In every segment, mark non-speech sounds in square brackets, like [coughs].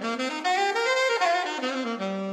Thank you.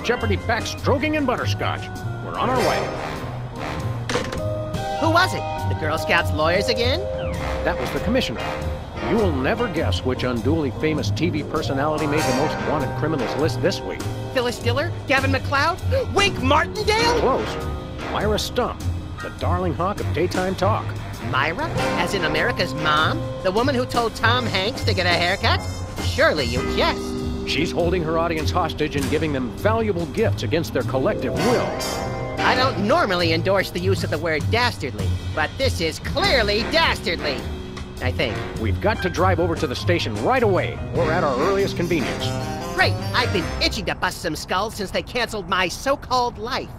Jeopardy backstroking and butterscotch. We're on our way. Who was it? The Girl Scouts lawyers again? That was the commissioner. You will never guess which unduly famous TV personality made the most wanted criminals list this week. Phyllis Diller? Gavin MacLeod? [gasps] Wink Martindale? Close. Myra Stump, the darling hawk of daytime talk. Myra? As in America's mom? The woman who told Tom Hanks to get a haircut? Surely you jest. She's holding her audience hostage and giving them valuable gifts against their collective will. I don't normally endorse the use of the word dastardly, but this is clearly dastardly. I think. We've got to drive over to the station right away, or at our earliest convenience. Great! I've been itching to bust some skulls since they canceled my so-called life.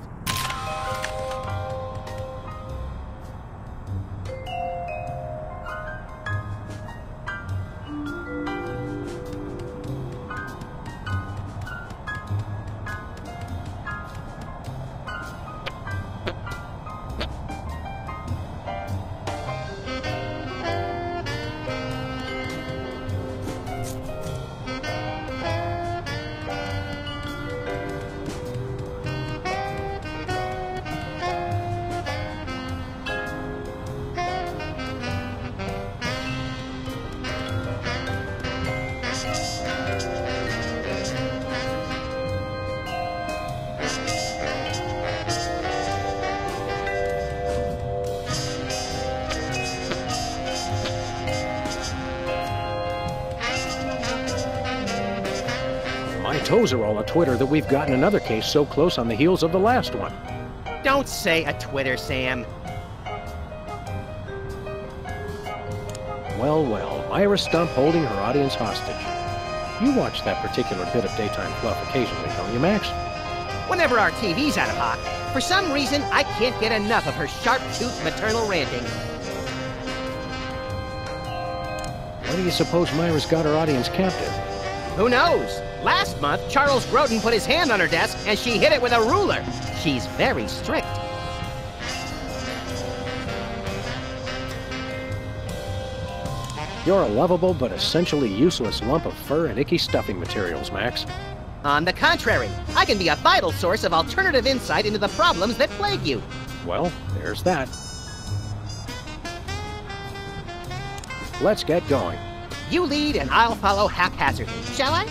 A twitter that we've gotten another case so close on the heels of the last one. Don't say a Twitter, Sam. Well, well, Myra Stump holding her audience hostage. You watch that particular bit of daytime fluff occasionally, don't you, Max? Whenever our TV's out of hock, for some reason, I can't get enough of her sharp-toothed maternal ranting. Why do you suppose Myra's got her audience captive? Who knows? Last month, Charles Grodin put his hand on her desk and she hit it with a ruler. She's very strict. You're a lovable but essentially useless lump of fur and icky stuffing materials, Max. On the contrary, I can be a vital source of alternative insight into the problems that plague you. Well, there's that. Let's get going. You lead and I'll follow haphazardly, shall I?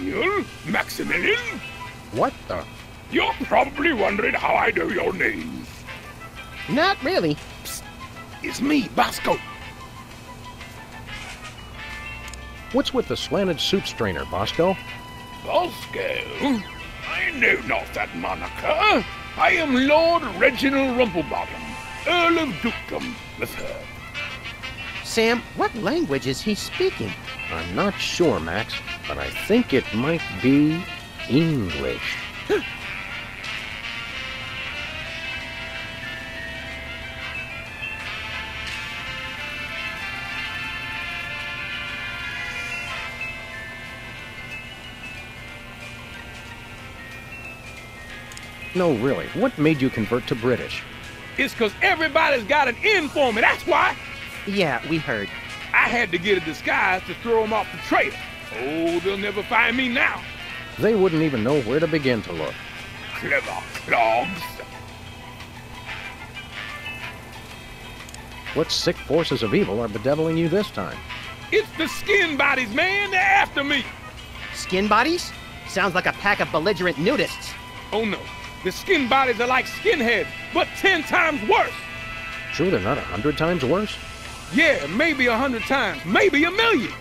Samuel Maximilian? What the? You're probably wondering how I know your names. Not really. It's me, Bosco. What's with the slanted soup strainer, Bosco? Bosco? I know not that moniker. I am Lord Reginald Rumplebottom, Earl of Dukedom, with her. Sam, what language is he speaking? I'm not sure, Max, but I think it might be English. No, really, what made you convert to British? It's because everybody's got an in for me, that's why. Yeah, we heard. I had to get a disguise to throw them off the trail. Oh, they'll never find me now. They wouldn't even know where to begin to look. Clever clogs. What sick forces of evil are bedeviling you this time? It's the skin bodies, man. They're after me. Skin bodies? Sounds like a pack of belligerent nudists. Oh no, the skin bodies are like skinheads, but ten times worse. Sure, they're not a hundred times worse? Yeah, maybe a hundred times, maybe a million.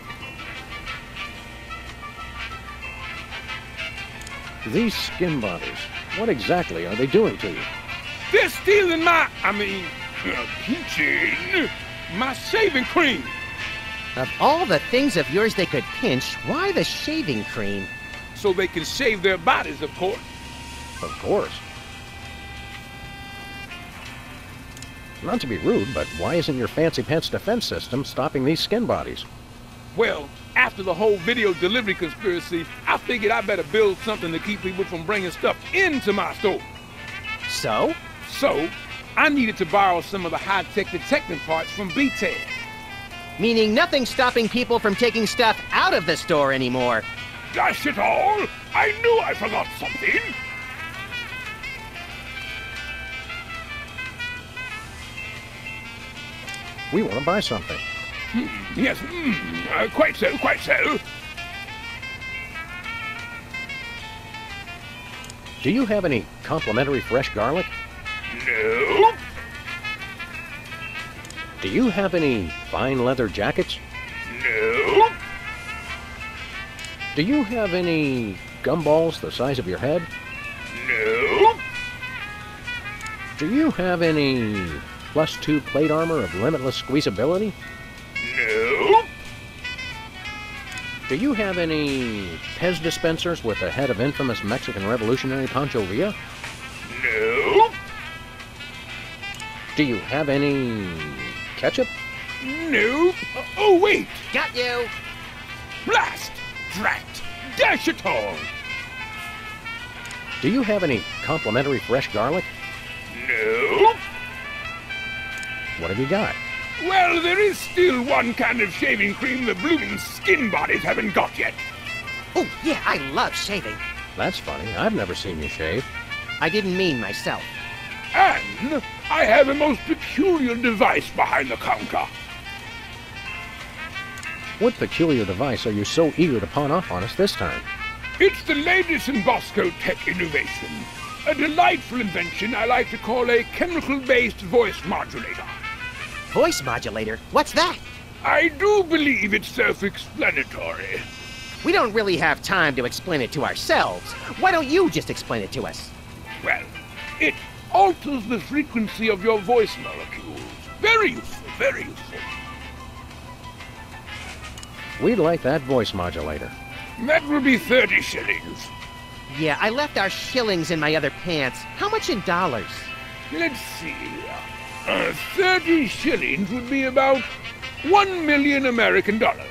These skin bodies, what exactly are they doing to you? They're stealing my, I mean, uh, pinching my shaving cream. Of all the things of yours they could pinch, why the shaving cream? So they can shave their bodies, of course. Of course. Not to be rude, but why isn't your fancy pants defense system stopping these skin bodies? Well, after the whole video delivery conspiracy, I figured I better build something to keep people from bringing stuff into my store. So? So, I needed to borrow some of the high-tech detecting parts from BTED. Meaning nothing stopping people from taking stuff out of the store anymore. Dash it all! I knew I forgot something! We want to buy something. Hmm, yes, mm, uh, quite so, quite so. Do you have any complimentary fresh garlic? No. Do you have any fine leather jackets? No. Do you have any gumballs the size of your head? No. Do you have any plus two plate armor of limitless squeezability? No. Do you have any Pez dispensers with the head of infamous Mexican revolutionary Pancho Villa? No. Do you have any ketchup? No. Uh, oh, wait. Got you! Blast! Drat! Dash it all! Do you have any complimentary fresh garlic? No. What have you got? Well, there is still one kind of shaving cream the blooming skin bodies haven't got yet. Oh, yeah, I love shaving. That's funny. I've never seen you shave. I didn't mean myself. And I have a most peculiar device behind the counter. What peculiar device are you so eager to pawn off on us this time? It's the latest in Bosco tech innovation. A delightful invention I like to call a chemical-based voice modulator. Voice modulator? What's that? I do believe it's self-explanatory. We don't really have time to explain it to ourselves. Why don't you just explain it to us? Well, it alters the frequency of your voice molecules. Very useful, very useful. We'd like that voice modulator. That will be 30 shillings. Yeah, I left our shillings in my other pants. How much in dollars? Let's see. Uh, 30 shillings would be about 1 million American dollars.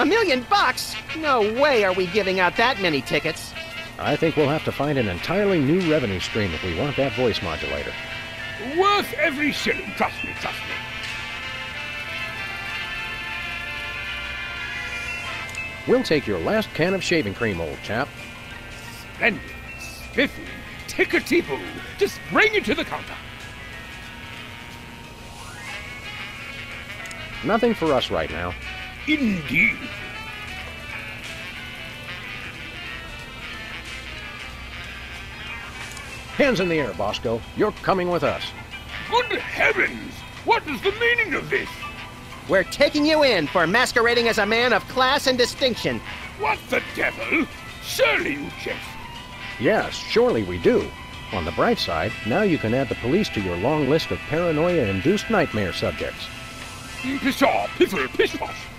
A million bucks? No way are we giving out that many tickets. I think we'll have to find an entirely new revenue stream if we want that voice modulator. Worth every shilling, trust me, trust me. We'll take your last can of shaving cream, old chap. Splendid, spiffy, tickety-boo. Just bring it to the counter. Nothing for us right now. Indeed. Hands in the air, Bosco. You're coming with us. Good heavens! What is the meaning of this? We're taking you in for masquerading as a man of class and distinction. What the devil? Surely you jest. Yes, surely we do. On the bright side, now you can add the police to your long list of paranoia-induced nightmare subjects. Pshaw, piffle, pish-posh.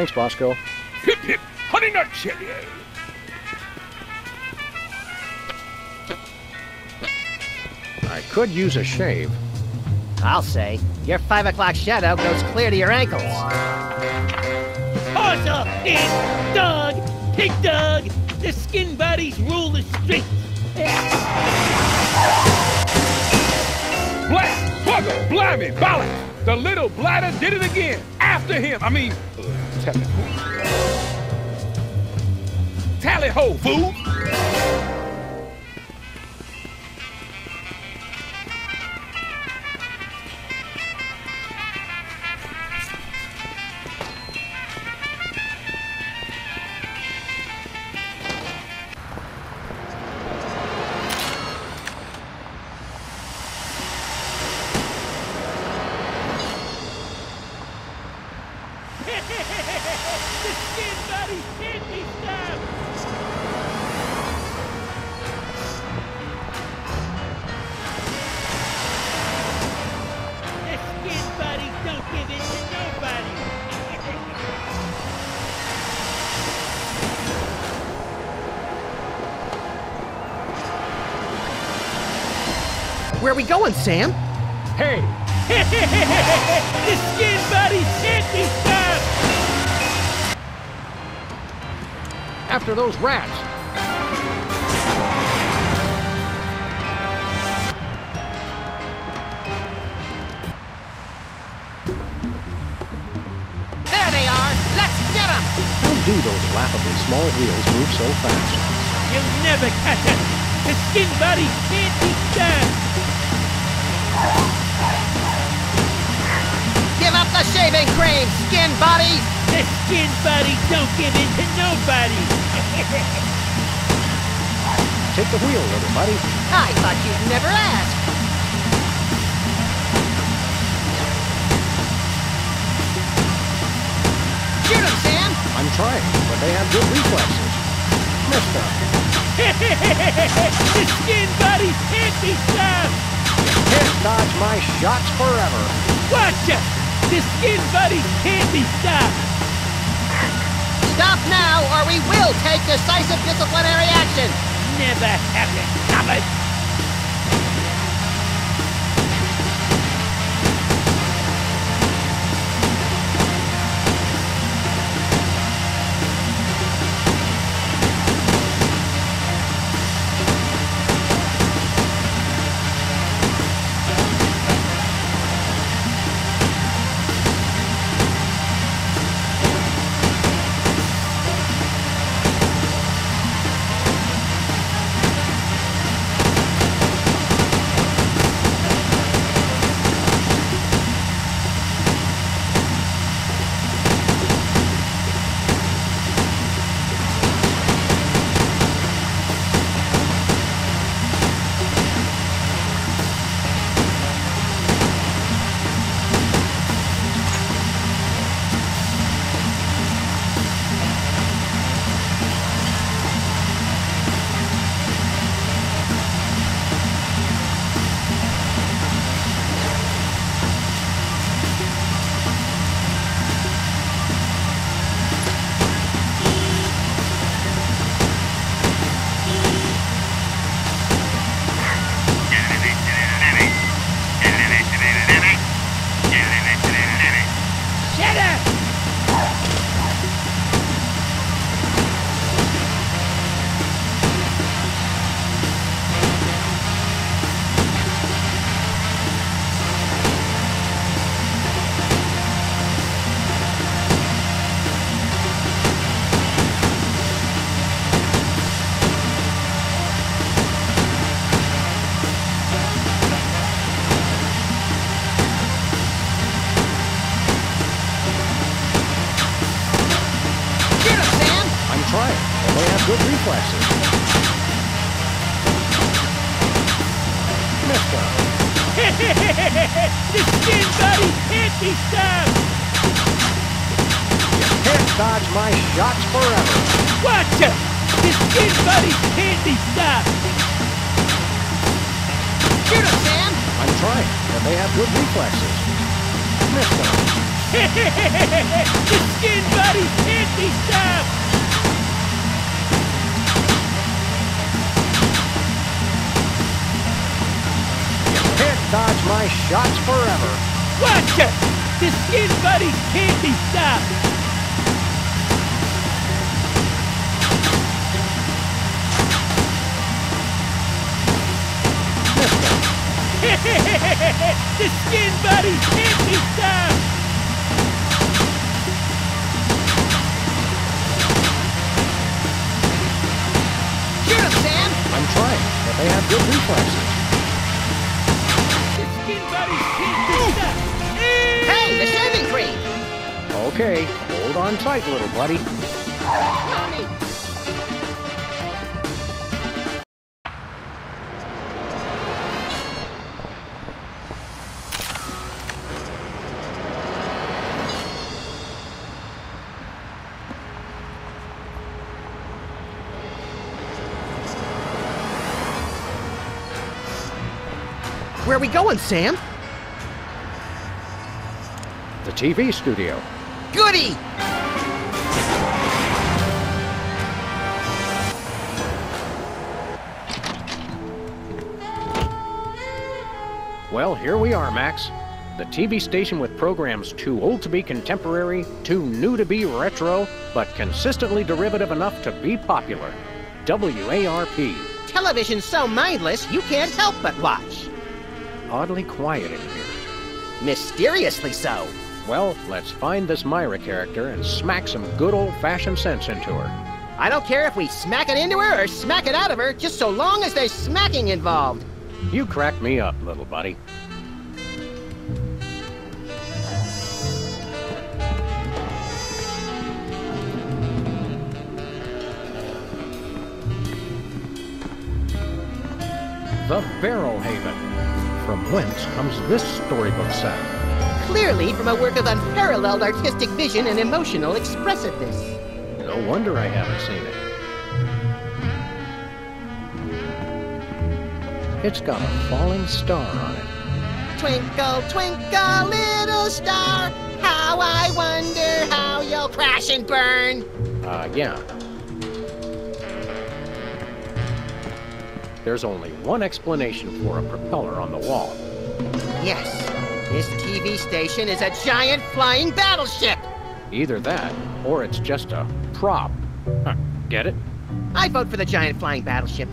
Thanks, Bosco. Hip hip, honey nut cheerio. I could use a shave. I'll say. Your five o'clock shadow goes clear to your ankles. Horse off, Dan! Dog! Pig dog! The skin bodies rule the streets! Blast, bugger, blimey, ballot. The little bladder did it again. After him. I mean, tally. Tally ho, fool. We going, Sam? Hey, [laughs] the skin buddies can't be stopped! after those rats. There they are! Let's get them! How do those laughably small wheels move so fast? You'll never catch us! The skin body can't be stopped! Shaving cream, skin bodies! The skin buddies don't give in to nobody! [laughs] Take the wheel, little buddy. I thought you'd never ask. Shoot him, Sam! I'm trying, but they have good reflexes. Missed them. [laughs] the skin buddies can't be stopped! Can't dodge my shots forever. Watch it! The skin buddies can't be stopped! Stop now, or we will take decisive disciplinary action! Never happen, it we going, Sam? The TV studio. Goody! Well, here we are, Max. The TV station with programs too old to be contemporary, too new to be retro, but consistently derivative enough to be popular. WARP. Television's so mindless, you can't help but watch. Oddly quiet in here. Mysteriously so. Well, let's find this Myra character and smack some good old fashioned sense into her. I don't care if we smack it into her or smack it out of her, just so long as there's smacking involved. You crack me up, little buddy. The Barrel Haven. From whence comes this storybook sound? Clearly from a work of unparalleled artistic vision and emotional expressiveness. No wonder I haven't seen it. It's got a falling star on it. Twinkle, twinkle, little star, how I wonder how you'll crash and burn. Uh, yeah. There's only one explanation for a propeller on the wall. Yes, this TV station is a giant flying battleship. Either that, or it's just a prop. Huh, get it? I vote for the giant flying battleship.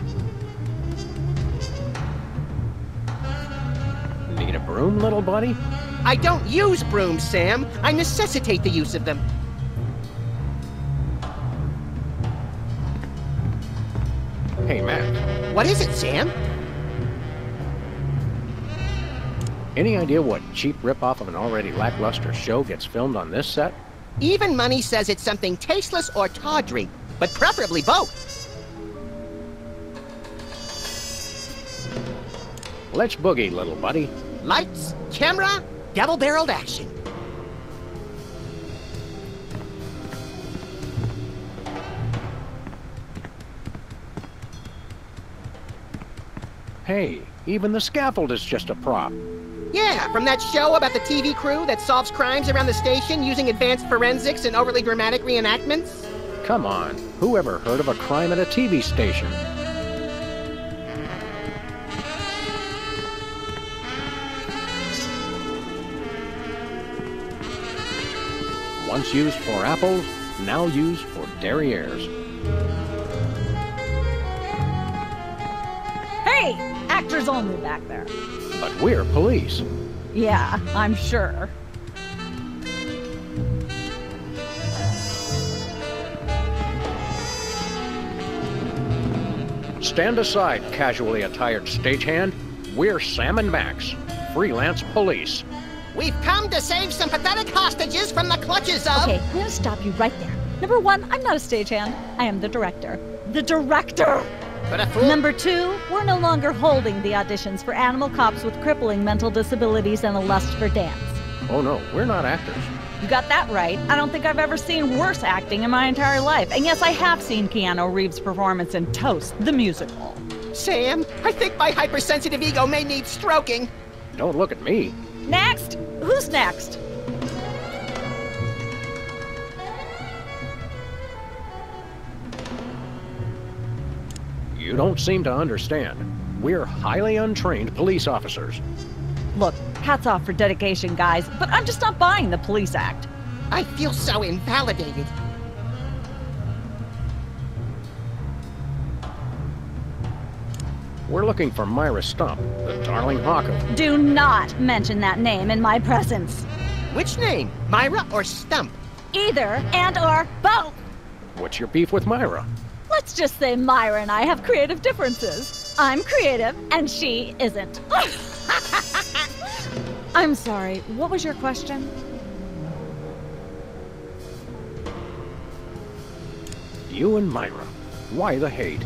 Need a broom, little buddy? I don't use brooms, Sam. I necessitate the use of them. Hey, Max, What is it, Sam? any idea what cheap ripoff of an already lackluster show gets filmed on this set? Even money says it's something tasteless or tawdry, but preferably both. Let's boogie, little buddy. Lights, camera, double-barreled action. Hey, even the scaffold is just a prop. Yeah, from that show about the TV crew that solves crimes around the station using advanced forensics and overly dramatic reenactments. Come on, who ever heard of a crime at a TV station? Once used for apples, now used for derrieres. Hey, actors only back there. But we're police. Yeah, I'm sure. Stand aside, casually attired stagehand. We're Sam and Max, freelance police. We've come to save some pathetic hostages from the clutches of. Okay, I'm gonna stop you right there. Number one, I'm not a stagehand. I am the director. The director! But a fool. Number two, we're no longer holding the auditions for animal cops with crippling mental disabilities and a lust for dance. Oh no, we're not actors. You got that right. I don't think I've ever seen worse acting in my entire life. And yes, I have seen Keanu Reeves' performance in Toast, the musical. Sam, I think my hypersensitive ego may need stroking. Don't look at me. Next! Who's next? You don't seem to understand. We're highly untrained police officers. Look, hats off for dedication, guys, but I'm just not buying the police act. I feel so invalidated. We're looking for Myra Stump, the darling hawk of... Do not mention that name in my presence. Which name? Myra or Stump? Either and or both. What's your beef with Myra? Let's just say Myra and I have creative differences. I'm creative, and she isn't. [laughs] I'm sorry, what was your question? You and Myra. Why the hate?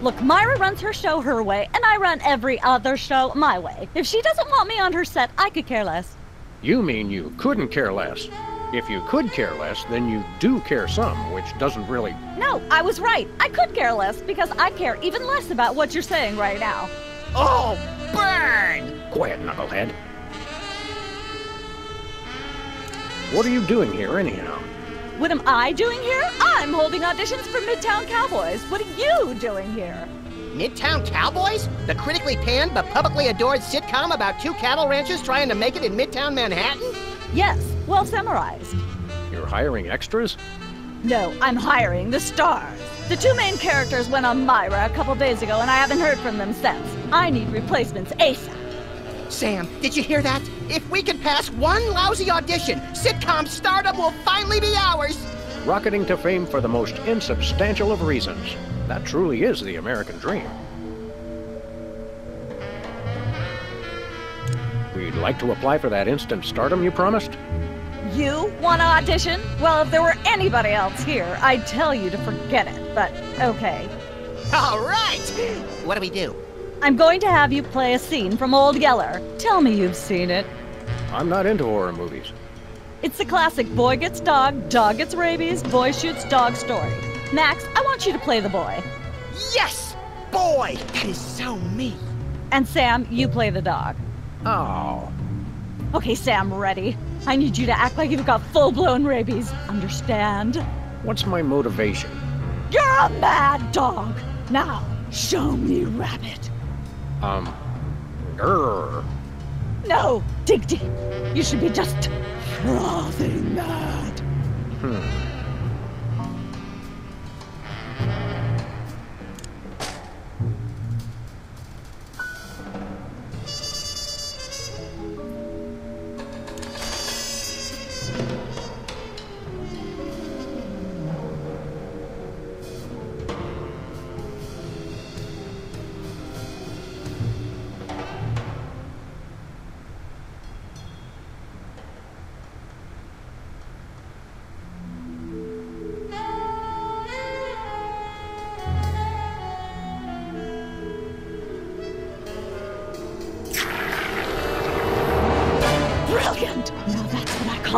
Look, Myra runs her show her way, and I run every other show my way. If she doesn't want me on her set, I could care less. You mean you couldn't care less. If you could care less, then you do care some, which doesn't really... No, I was right. I could care less because I care even less about what you're saying right now. Oh, burn! Quiet, knucklehead. What are you doing here, anyhow? What am I doing here? I'm holding auditions for Midtown Cowboys. What are you doing here? Midtown Cowboys? The critically panned but publicly adored sitcom about two cattle ranchers trying to make it in Midtown Manhattan? Yes, well summarized. You're hiring extras? No, I'm hiring the stars. The two main characters went on Myra a couple days ago, and I haven't heard from them since. I need replacements ASAP. Sam, did you hear that? If we can pass one lousy audition, sitcom stardom will finally be ours! Rocketing to fame for the most insubstantial of reasons. That truly is the American dream. We'd like to apply for that instant stardom you promised. You want to audition? Well, if there were anybody else here, I'd tell you to forget it, but okay. All right! What do we do? I'm going to have you play a scene from Old Yeller. Tell me you've seen it. I'm not into horror movies. It's the classic boy gets dog, dog gets rabies, boy shoots dog story. Max, I want you to play the boy. Yes! Boy, that is so me. And Sam, you play the dog. Oh. Okay, Sam, ready? I need you to act like you've got full blown rabies. Understand? What's my motivation? You're a mad dog. Now, show me rabbit. Um. Grr. No, dig deep. You should be just frothing mad. Hmm.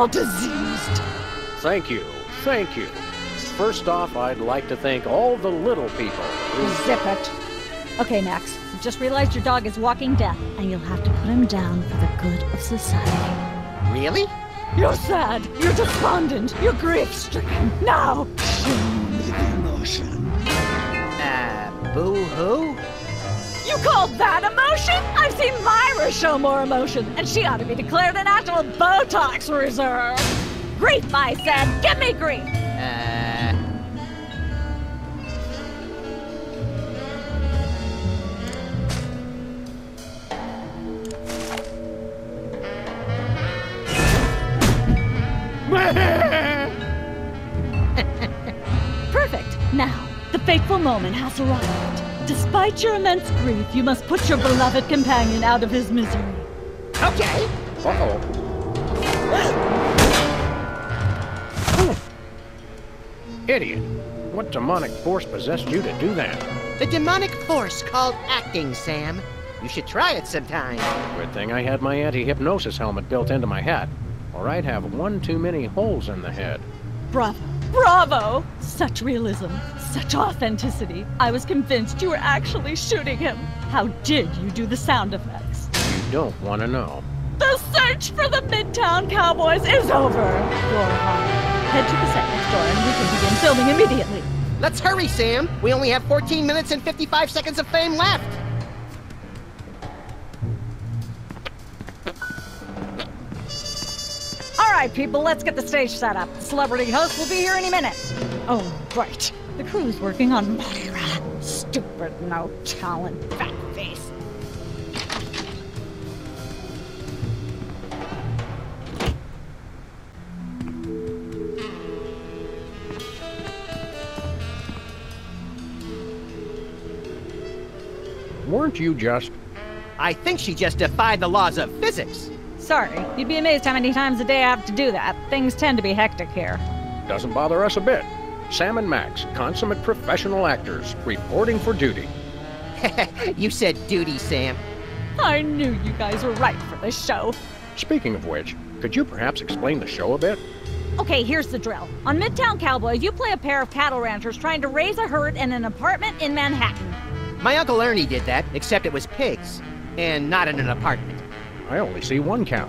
That's what I call diseased. Thank you. Thank you. First off, I'd like to thank all the little people who... Zip it. Okay, Max. Just realized your dog is walking death, and you'll have to put him down for the good of society. Really? You're sad. You're despondent. You're grief-stricken. Now, show me the emotion. Uh, boo-hoo? You call that emotion? I've seen Myra show more emotion, and she ought to be declared a national Botox reserve. Grief, I said. Give me grief. Uh... [laughs] Perfect. Now, the fateful moment has arrived. Despite your immense grief, you must put your beloved companion out of his misery. Okay. Uh-oh. Idiot. What demonic force possessed you to do that? The demonic force called acting, Sam. You should try it sometime. Good thing I had my anti-hypnosis helmet built into my hat, or I'd have one too many holes in the head. Bravo. Bravo! Such realism, such authenticity. I was convinced you were actually shooting him. How did you do the sound effects? You don't want to know. The search for the Midtown Cowboys is over. You're. Head to the set next door and we can begin filming immediately. Let's hurry, Sam. We only have 14 minutes and 55 seconds of fame left. Right, people, let's get the stage set up. The celebrity host will be here any minute. Oh, right. The crew's working on Moira. Stupid, no talent, fat face. Weren't you just. I think she just defied the laws of physics. Sorry, you'd be amazed how many times a day I have to do that. Things tend to be hectic here. Doesn't bother us a bit. Sam and Max, consummate professional actors, reporting for duty. [laughs] you said duty, Sam. I knew you guys were right for this show. Speaking of which, could you perhaps explain the show a bit? Okay, here's the drill. On Midtown Cowboys, you play a pair of cattle ranchers trying to raise a herd in an apartment in Manhattan. My Uncle Ernie did that, except it was pigs. And not in an apartment. I only see one cow.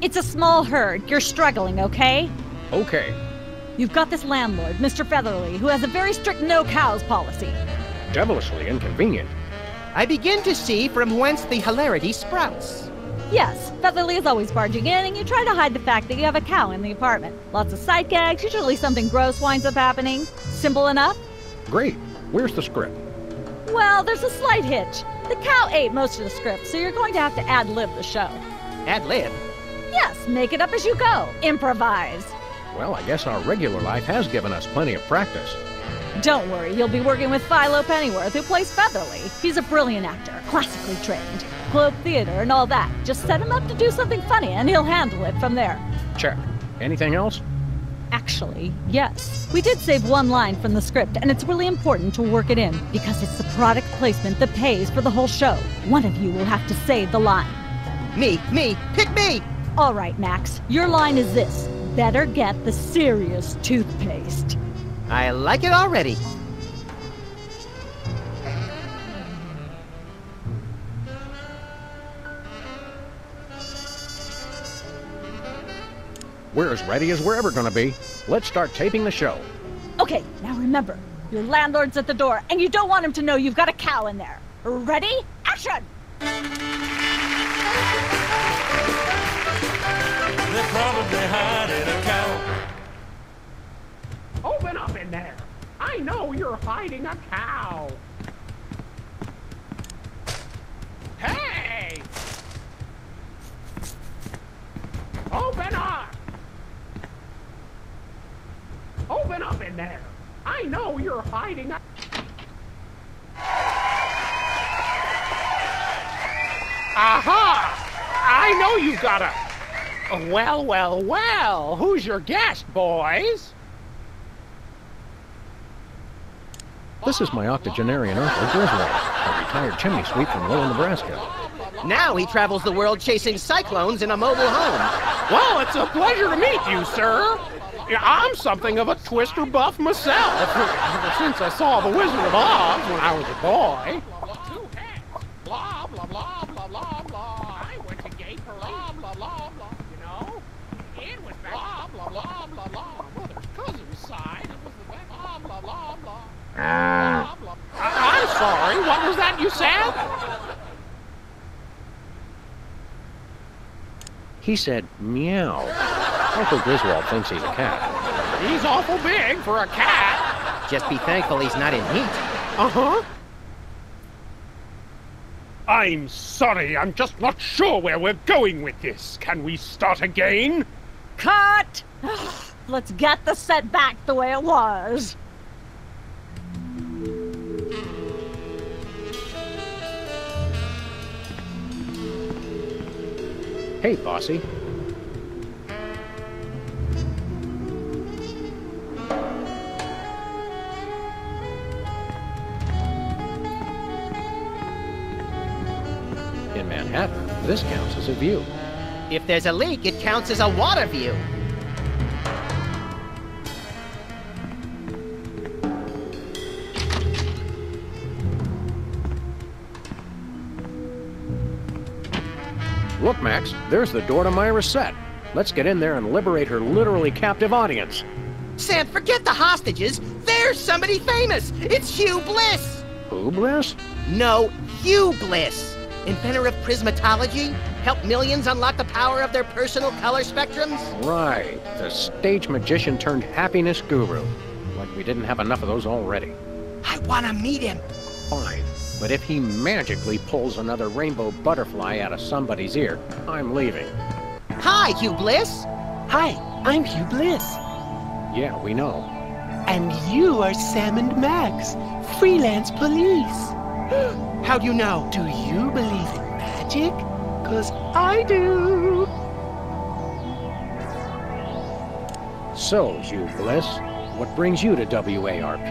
It's a small herd. You're struggling, okay? Okay, You've got this landlord, Mr. Featherly, who has a very strict no cows policy. devilishly inconvenient. I begin to see from whence the hilarity sprouts. Yes, Featherly is always barging in, and you try to hide the fact that you have a cow in the apartment. Lots of sight gags, usually something gross winds up happening. Simple enough? Great. Where's the script? Well, there's a slight hitch. The cow ate most of the script, so you're going to have to ad lib the show. Ad lib. Yes, make it up as you go. Improvise. Well, I guess our regular life has given us plenty of practice. Don't worry, you'll be working with Philo Pennyworth, who plays Featherly. He's a brilliant actor, classically trained, Globe Theater and all that. Just set him up to do something funny, and he'll handle it from there. Check. Anything else? Actually, yes. We did save one line from the script, and it's really important to work it in because it's the product placement that pays for the whole show. One of you will have to say the line. Me, me, pick me! All right, Max, your line is this Better get the serious toothpaste. I like it already. We're as ready as we're ever gonna be. Let's start taping the show. Okay, now remember, your landlord's at the door, and you don't want him to know you've got a cow in there. Ready? Action! They're probably hiding a cow. Open up in there. I know you're hiding a cow. Hey! Open up! Open up in there. I know you're hiding a... Aha! I know you got a... Well, well, well. Who's your guest, boys? This is my octogenarian uncle, Griswold, a retired chimney sweep from Lowell, Nebraska. Now he travels the world chasing cyclones in a mobile home. Well, it's a pleasure to meet you, sir. Yeah, I'm something of a twister buff myself. Ever since I saw The Wizard of Oz when I was a boy. Blah, blah, blah, blah, blah, blah. I went to gate for blah, blah, blah, blah. You know? It was blah, blah, blah, blah, blah. Mother's cousin's side. It was the blah, blah, blah, blah. Blah, blah. I'm sorry. What was that you said? He said, meow. Uncle Griswold thinks he's a cat. He's awful big for a cat. Just be thankful he's not in heat. Uh-huh. I'm sorry, I'm just not sure where we're going with this. Can we start again? Cut! [sighs] Let's get the set back the way it was. Hey, Bossy. This counts as a view. If there's a leak, it counts as a water view. Look, Max, there's the door to Myra's set. Let's get in there and liberate her literally captive audience. Sam, forget the hostages. There's somebody famous! It's Hugh Bliss! Who, Bliss? No, Hugh Bliss! Inventor of prismatology, helped millions unlock the power of their personal color spectrums. Right, the stage magician turned happiness guru. Like we didn't have enough of those already. I wanna meet him. Fine, but if he magically pulls another rainbow butterfly out of somebody's ear, I'm leaving. Hi, Hugh Bliss! Hi, I'm Hugh Bliss. Yeah, we know. And you are Sam and Max, freelance police. [gasps] [gasps] How do you know? Do you believe in magic? Cause I do. So, Hugh Bliss, what brings you to WARP?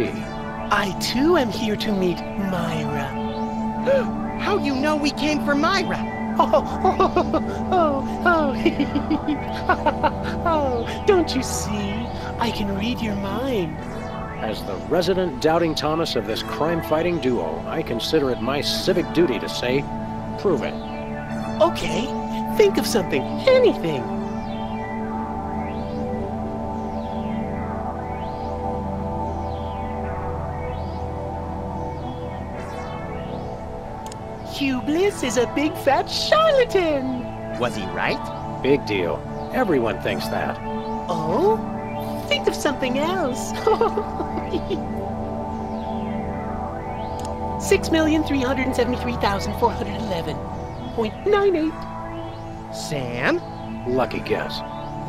I too am here to meet Myra. [gasps] How you know we came for Myra? Oh, [laughs] Oh, oh, oh, oh, [laughs] oh, don't you see? I can read your mind. As the resident doubting Thomas of this crime-fighting duo, I consider it my civic duty to say, prove it. Okay, think of something, anything. Hugh Bliss is a big fat charlatan. Was he right? Big deal. Everyone thinks that. Oh? Think of something else. [laughs] Six million three hundred and seventy-three thousand four hundred eleven point nine eight. Sam? Lucky guess.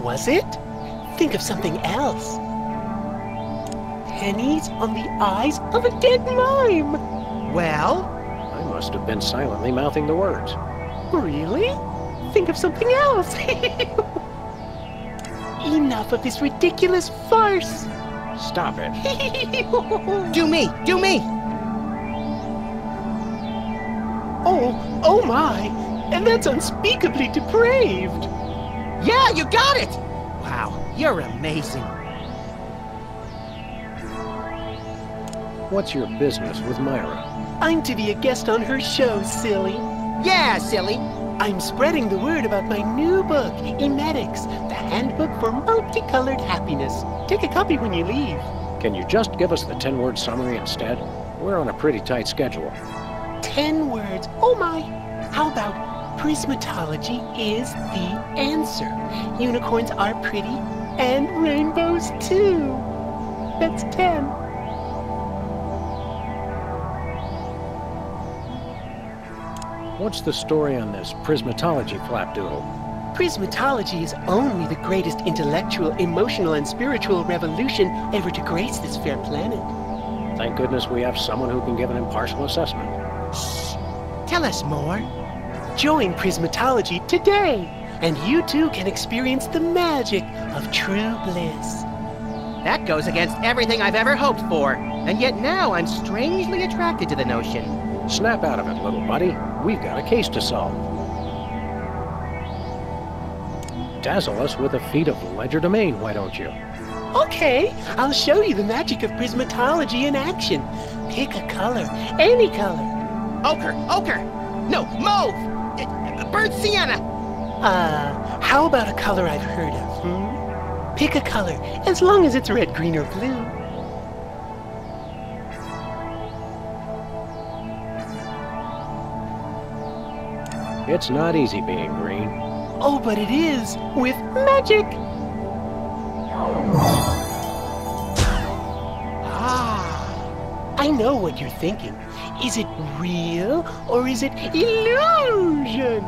Was it? Think of something else. Pennies on the eyes of a dead mime. Well, I must have been silently mouthing the words. Really? Think of something else. [laughs] Enough of this ridiculous farce. Stop it. [laughs] do me, do me! Oh, oh my! And that's unspeakably depraved! Yeah, you got it! Wow, you're amazing. What's your business with Myra? I'm to be a guest on her show, silly. Yeah, silly. I'm spreading the word about my new book, Emetics, the handbook for multicolored happiness. Take a copy when you leave. Can you just give us the 10-word summary instead? We're on a pretty tight schedule. Ten words. Oh my! How about prismatology is the answer? Unicorns are pretty, and rainbows too. That's ten. What's the story on this prismatology flapdoodle? Prismatology is only the greatest intellectual, emotional, and spiritual revolution ever to grace this fair planet. Thank goodness we have someone who can give an impartial assessment. Shh. Tell us more. Join Prismatology today, and you too can experience the magic of true bliss. That goes against everything I've ever hoped for, and yet now I'm strangely attracted to the notion. Snap out of it, little buddy. We've got a case to solve. Dazzle us with a feat of legerdemain, why don't you? Okay, I'll show you the magic of prismatology in action. Pick a color, any color. Ochre, ochre! No, mauve! Uh, burnt sienna! Uh, how about a color I've heard of, hmm? Pick a color, as long as it's red, green, or blue. It's not easy being green. Oh, but it is, with magic! Ah, I know what you're thinking. Is it real, or is it illusion?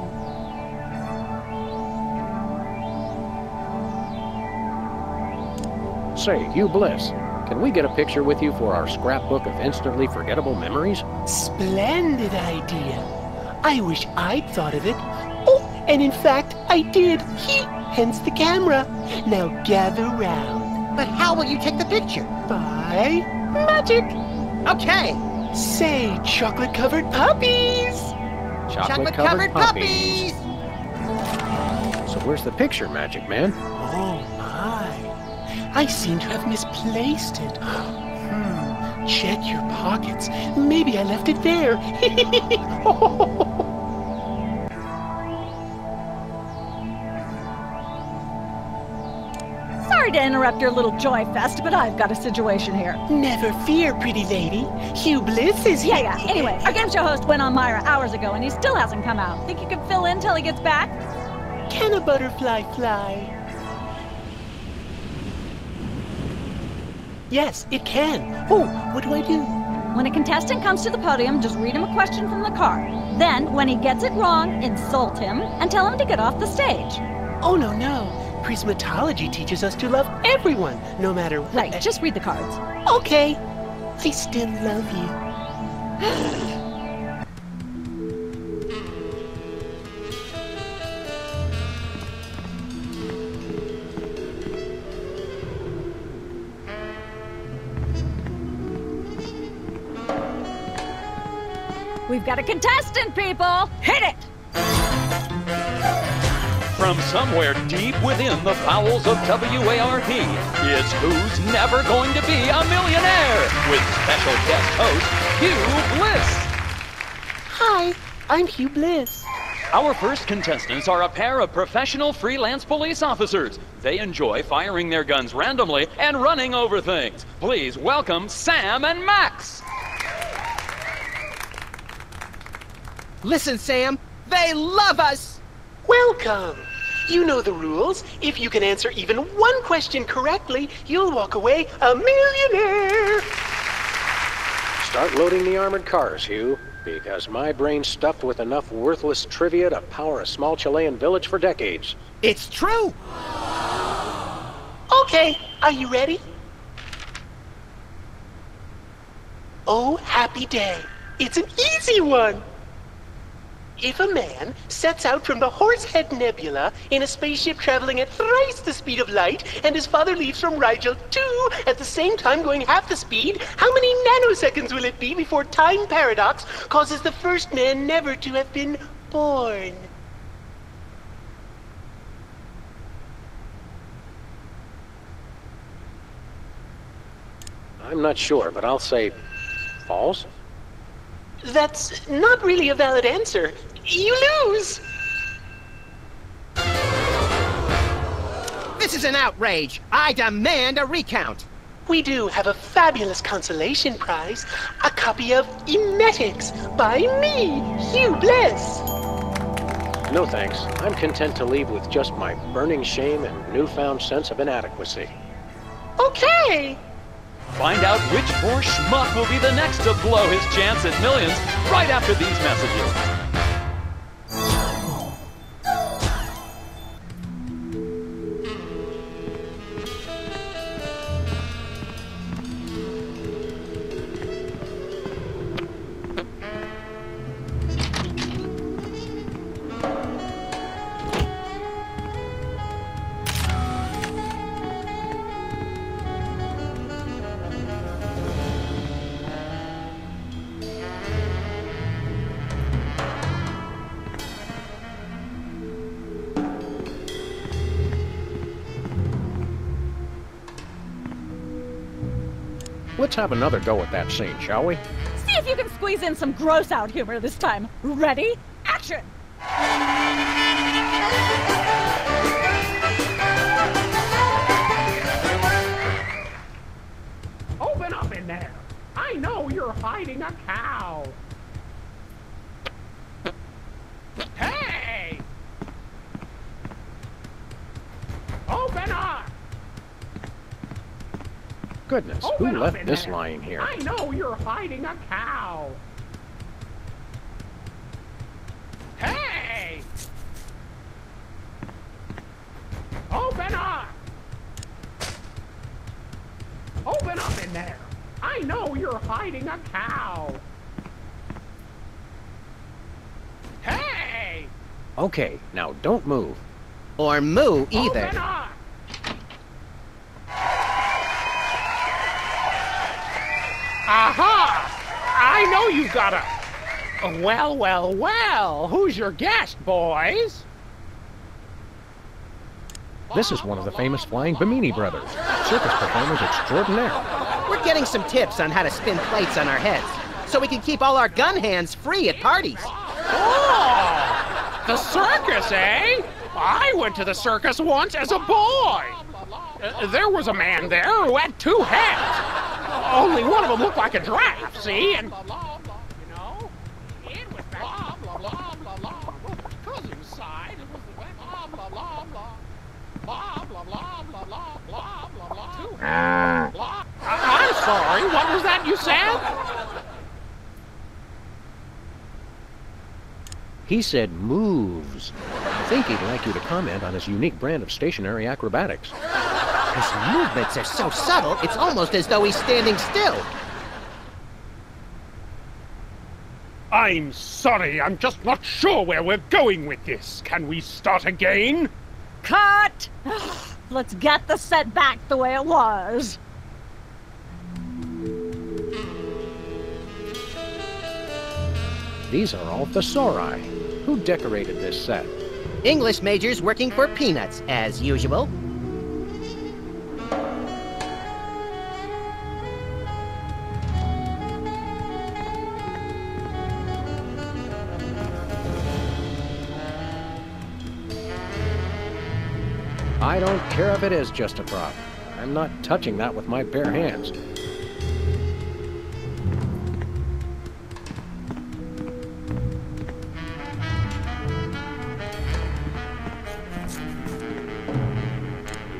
Say, Hugh Bliss, can we get a picture with you for our scrapbook of instantly forgettable memories? Splendid idea. I wish I'd thought of it. Oh, and in fact, I did. He, hence the camera. Now gather round. but how will you take the picture? By magic. Okay, Say, chocolate-covered puppies. chocolate-covered puppies! So where's the picture, Magic Man? Oh my! I seem to have misplaced it. [gasps] Hmm. Check your pockets. Maybe I left it there. [laughs] to interrupt your little joy fest, but I've got a situation here. Never fear, pretty lady. Hugh Bliss is here. yeah. Anyway, our game show host went on Myra hours ago and he still hasn't come out. Think you could fill in till he gets back? Can a butterfly fly? Yes, it can. Oh, what do I do? When a contestant comes to the podium, just read him a question from the card. Then, when he gets it wrong, insult him and tell him to get off the stage. Oh, no, no. Prismatology teaches us to love everyone, no matter what. Right, just read the cards. Okay. I still love you. We've got a contestant, people! Hit it! From somewhere deep within the bowels of WARP, it's Who's Never Going to Be a Millionaire with special guest host Hugh Bliss. Hi, I'm Hugh Bliss. Our first contestants are a pair of professional freelance police officers. They enjoy firing their guns randomly and running over things. Please welcome Sam and Max. Listen, Sam, they love us! Welcome. You know the rules. If you can answer even one question correctly, you'll walk away a millionaire. Start loading the armored cars, Hugh, because my brain's stuffed with enough worthless trivia to power a small Chilean village for decades. It's true! Okay, are you ready? Oh, happy day. It's an easy one. If a man sets out from the Horsehead Nebula in a spaceship traveling at thrice the speed of light, and his father leaves from Rigel too at the same time going half the speed, how many nanoseconds will it be before time paradox causes the first man never to have been born? I'm not sure, but I'll say false. That's not really a valid answer. You lose! This is an outrage! I demand a recount! We do have a fabulous consolation prize a copy of Emetics by me, Hugh Bliss. No thanks. I'm content to leave with just my burning shame and newfound sense of inadequacy. Okay. Find out which poor schmuck will be the next to blow his chance at millions right after these messages. Let's have another go at that scene, shall we? See if you can squeeze in some gross out humor this time. Ready? Action! Open up in there. I know you're hiding a cow. Hey! Open up! Goodness, Open who up left in this there. lying here? I know you're hiding a cow. Hey! Open up! Open up in there. I know you're hiding a cow. Hey! Okay, now don't move. Or moo either. Open up! Aha! I know you've got a. Well, well, well. Who's your guest, boys? This is one of the famous Flying Bimini brothers, circus performers extraordinaire. We're getting some tips on how to spin plates on our heads, so we can keep all our gun hands free at parties. Oh! The circus, eh? I went to the circus once as a boy. Uh, there was a man there who had two heads. Only one of them looked like a giraffe, see? And, you know, it was blah, blah, blah, blah, blah. Well, my cousin's side, it was the blah, blah, blah, blah. Blah, blah, blah, blah, blah, blah, blah, blah. Two heads. Blah. I- I'm sorry, what was that you said? He said moves. I think he'd like you to comment on his unique brand of stationary acrobatics. His movements are so subtle, it's almost as though he's standing still. I'm sorry, I'm just not sure where we're going with this. Can we start again? Cut! Let's get the set back the way it was. These are all thesauri. Who decorated this set? English majors working for peanuts, as usual. Care if it is just a prop. I'm not touching that with my bare hands.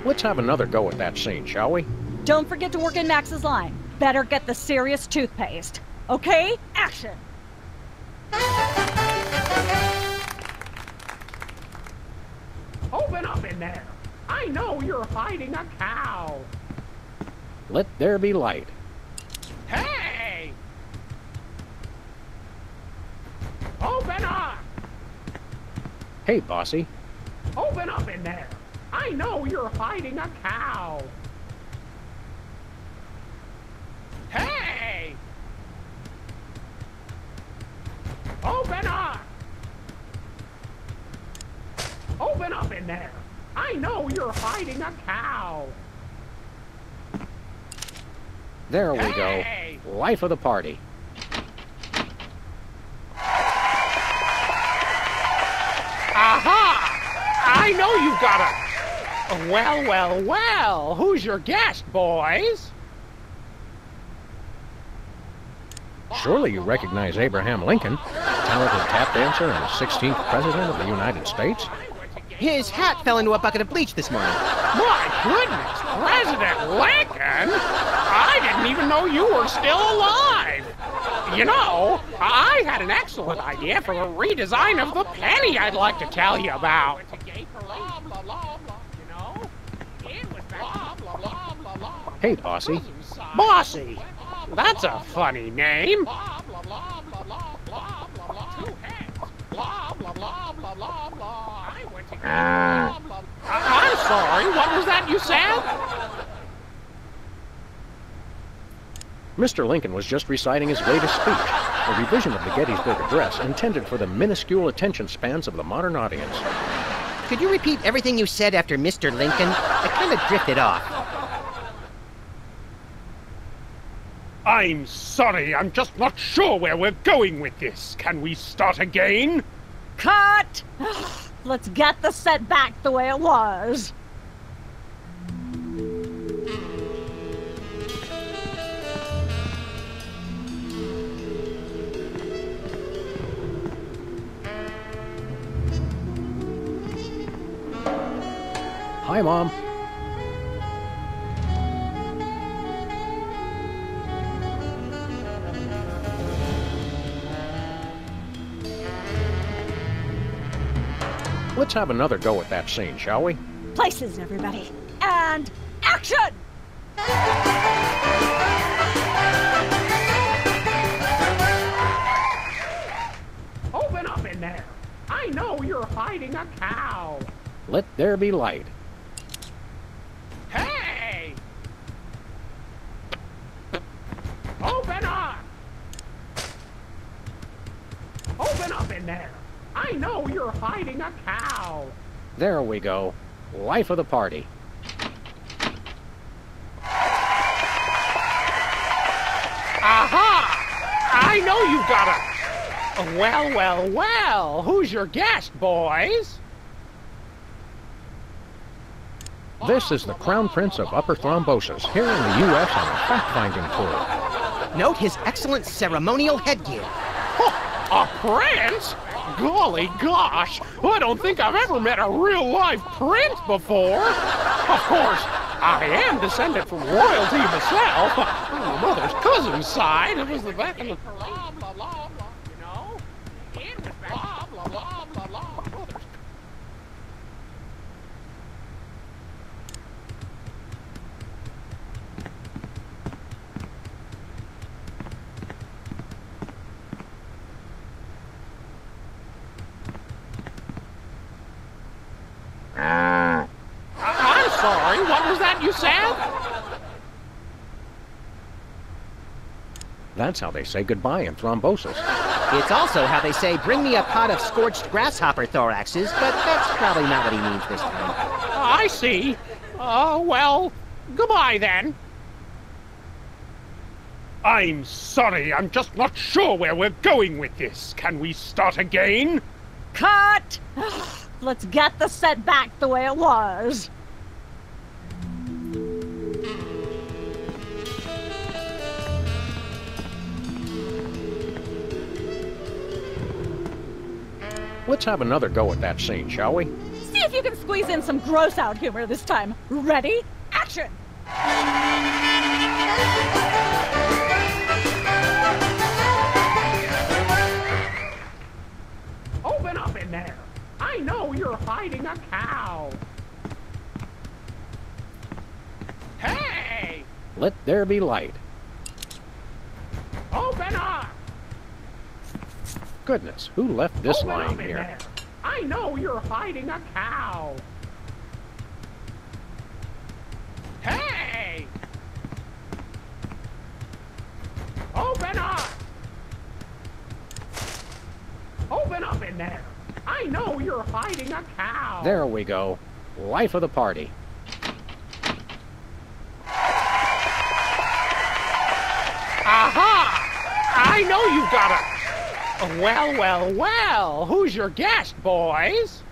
Let's have another go at that scene, shall we? Don't forget to work in Max's line. Better get the serious toothpaste. Okay? Action! You're a cow. Let there be light. Hey! Open up! Hey, bossy. Open up in there. I know you're hiding a cow. Hey! Open up! Open up in there. I know you're hiding a cow. There we Hey! go. Life of the party. Aha! I know you've got a. Well, well, well. Who's your guest, boys? Surely you recognize Abraham Lincoln, talented tap dancer and 16th President of the United States? His hat fell into a bucket of bleach this morning. My goodness, President Lincoln! I didn't even know you were still alive! You know, I had an excellent idea for a redesign of the penny I'd like to tell you about. Hey, bossy. Bossy! That's a funny name. I- I'm sorry, what was that you said? Mr. Lincoln was just reciting his latest speech, a revision of the Gettysburg Address intended for the minuscule attention spans of the modern audience. Could you repeat everything you said after Mr. Lincoln? I kind of drifted off. I'm sorry, I'm just not sure where we're going with this. Can we start again? Cut! [laughs] Let's get the set back the way it was. Hi, Mom. Let's have another go at that scene, shall we? Places, everybody. And action! Open up in there. I know you're hiding a cow. Let there be light. Hey! Open up! Open up in there. I know you're hiding a cow. There we go. Life of the party. Aha! I know you've got a. Well, well, well. Who's your guest, boys? This is the Crown Prince of Upper Thrombosis here in the U.S. on a fact-finding tour. Note his excellent ceremonial headgear. A prince? Golly gosh, I don't think I've ever met a real life prince before. Of course, I am descended from royalty myself. On my mother's cousin's side, it was the back in the blah blah blah blah. You know, it was blah blah blah blah blah. Mother's I- I'm sorry. What was that you said? That's how they say goodbye in thrombosis. It's also how they say, bring me a pot of scorched grasshopper thoraxes, but that's probably not what he means this time. I see. Uh, well, goodbye then. I'm sorry, I'm just not sure where we're going with this. Can we start again? Cut! [gasps] Let's get the set back the way it was. Let's have another go at that scene, shall we? See if you can squeeze in some gross out humor this time. Ready? Action! Open up in there. I know you're hiding a cow. Hey! Let there be light. Open up! Goodness, who left this Open lying here? there. I know you're hiding a cow. Hey! Open up! Open up in there. I know you're hiding a cow. There we go. Life of the party. Aha! I know you've got a. Well, well, well. Who's your guest, boys?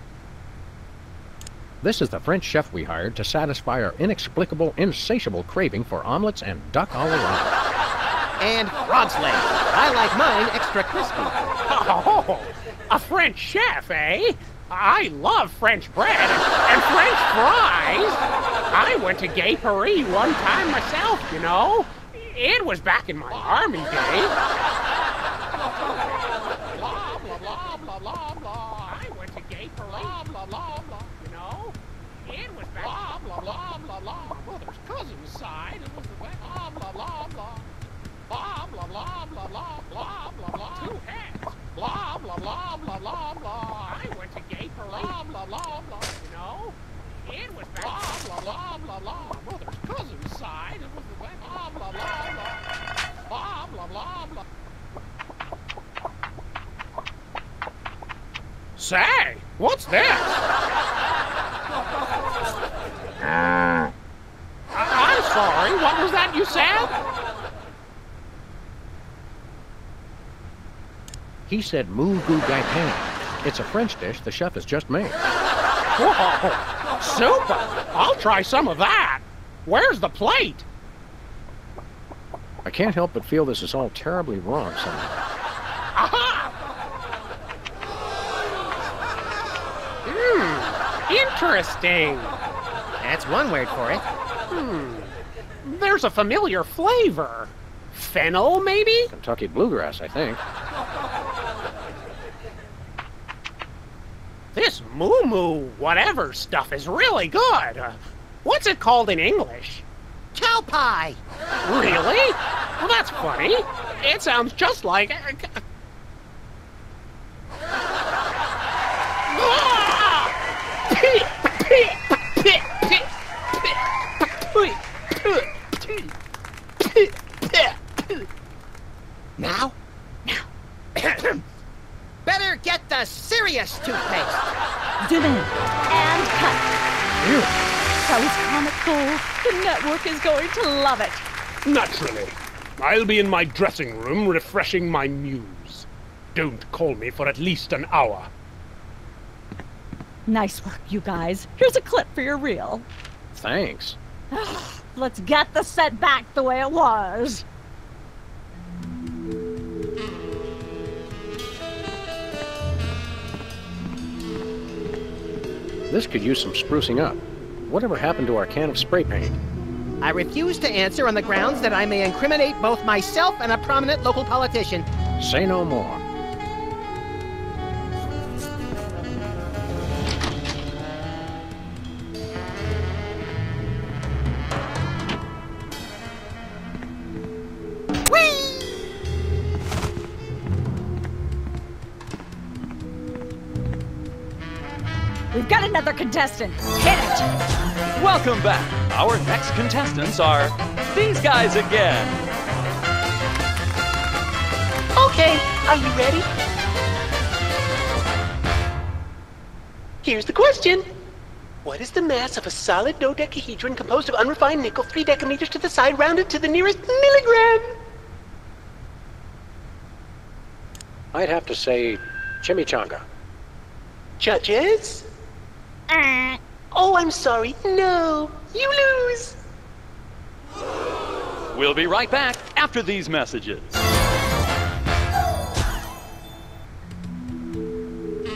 This is the French chef we hired to satisfy our inexplicable, insatiable craving for omelets and duck à l'orange. And frog's legs. I like mine extra crispy. Oh, a French chef, eh? I love French bread and, and French fries. I went to Gay Paris one time myself, you know. It was back in my army days. Blah, blah, blah, blah, you know. It was back. Blah, blah, blah, blah, blah. My mother's cousin's side. It was the way. Blah, blah, blah, blah. Blah, blah, blah, blah, blah, blah, blah, blah. Two heads. Blah, blah, blah, blah, blah, blah. I went to Gay Paris. Blah, blah, blah, blah, you know. It was back. Blah, blah, blah, blah, blah. Mother's cousin's side. It was the way. Blah, blah, blah, blah. Blah, blah, blah, blah. Say, what's this? Ah. I- I'm sorry, what was that you said? He said moo goo gai pan. It's a French dish the chef has just made. Whoa, super! I'll try some of that. Where's the plate? I can't help but feel this is all terribly wrong somehow. Uh-huh. Aha! Interesting. That's one word for it. Hmm. There's a familiar flavor. Fennel, maybe? Kentucky bluegrass, I think. This moo moo whatever stuff is really good. Uh, what's it called in English? Cow pie. Really? Well, that's funny. It sounds just like. Now? Now. [coughs] Better get the serious toothpaste. Zoom in and cut. That was comic gold. The network is going to love it. Naturally. I'll be in my dressing room refreshing my muse. Don't call me for at least an hour. Nice work, you guys. Here's a clip for your reel. thanks. [sighs] Let's get the set back the way it was. This could use some sprucing up. Whatever happened to our can of spray paint? I refuse to answer on the grounds that I may incriminate both myself and a prominent local politician. Say no more. Another contestant. Hit it! Welcome back. Our next contestants are these guys again. Okay, are you ready? Here's the question. What is the mass of a solid dodecahedron composed of unrefined nickel three decameters to the side rounded to the nearest milligram? I'd have to say chimichanga. Judges? Uh, oh, I'm sorry. No, you lose. We'll be right back after these messages.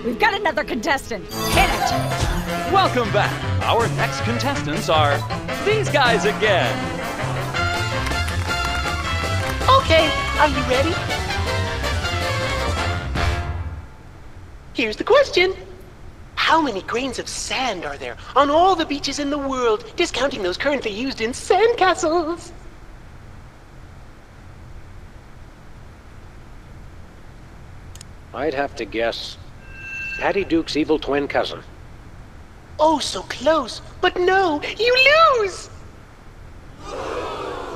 We've got another contestant. Hit it! Welcome back. Our next contestants are these guys again. Okay, are you ready? Here's the question. How many grains of sand are there on all the beaches in the world, discounting those currently used in sandcastles? I'd have to guess Patty Duke's evil twin cousin. Oh, so close. But no, you lose!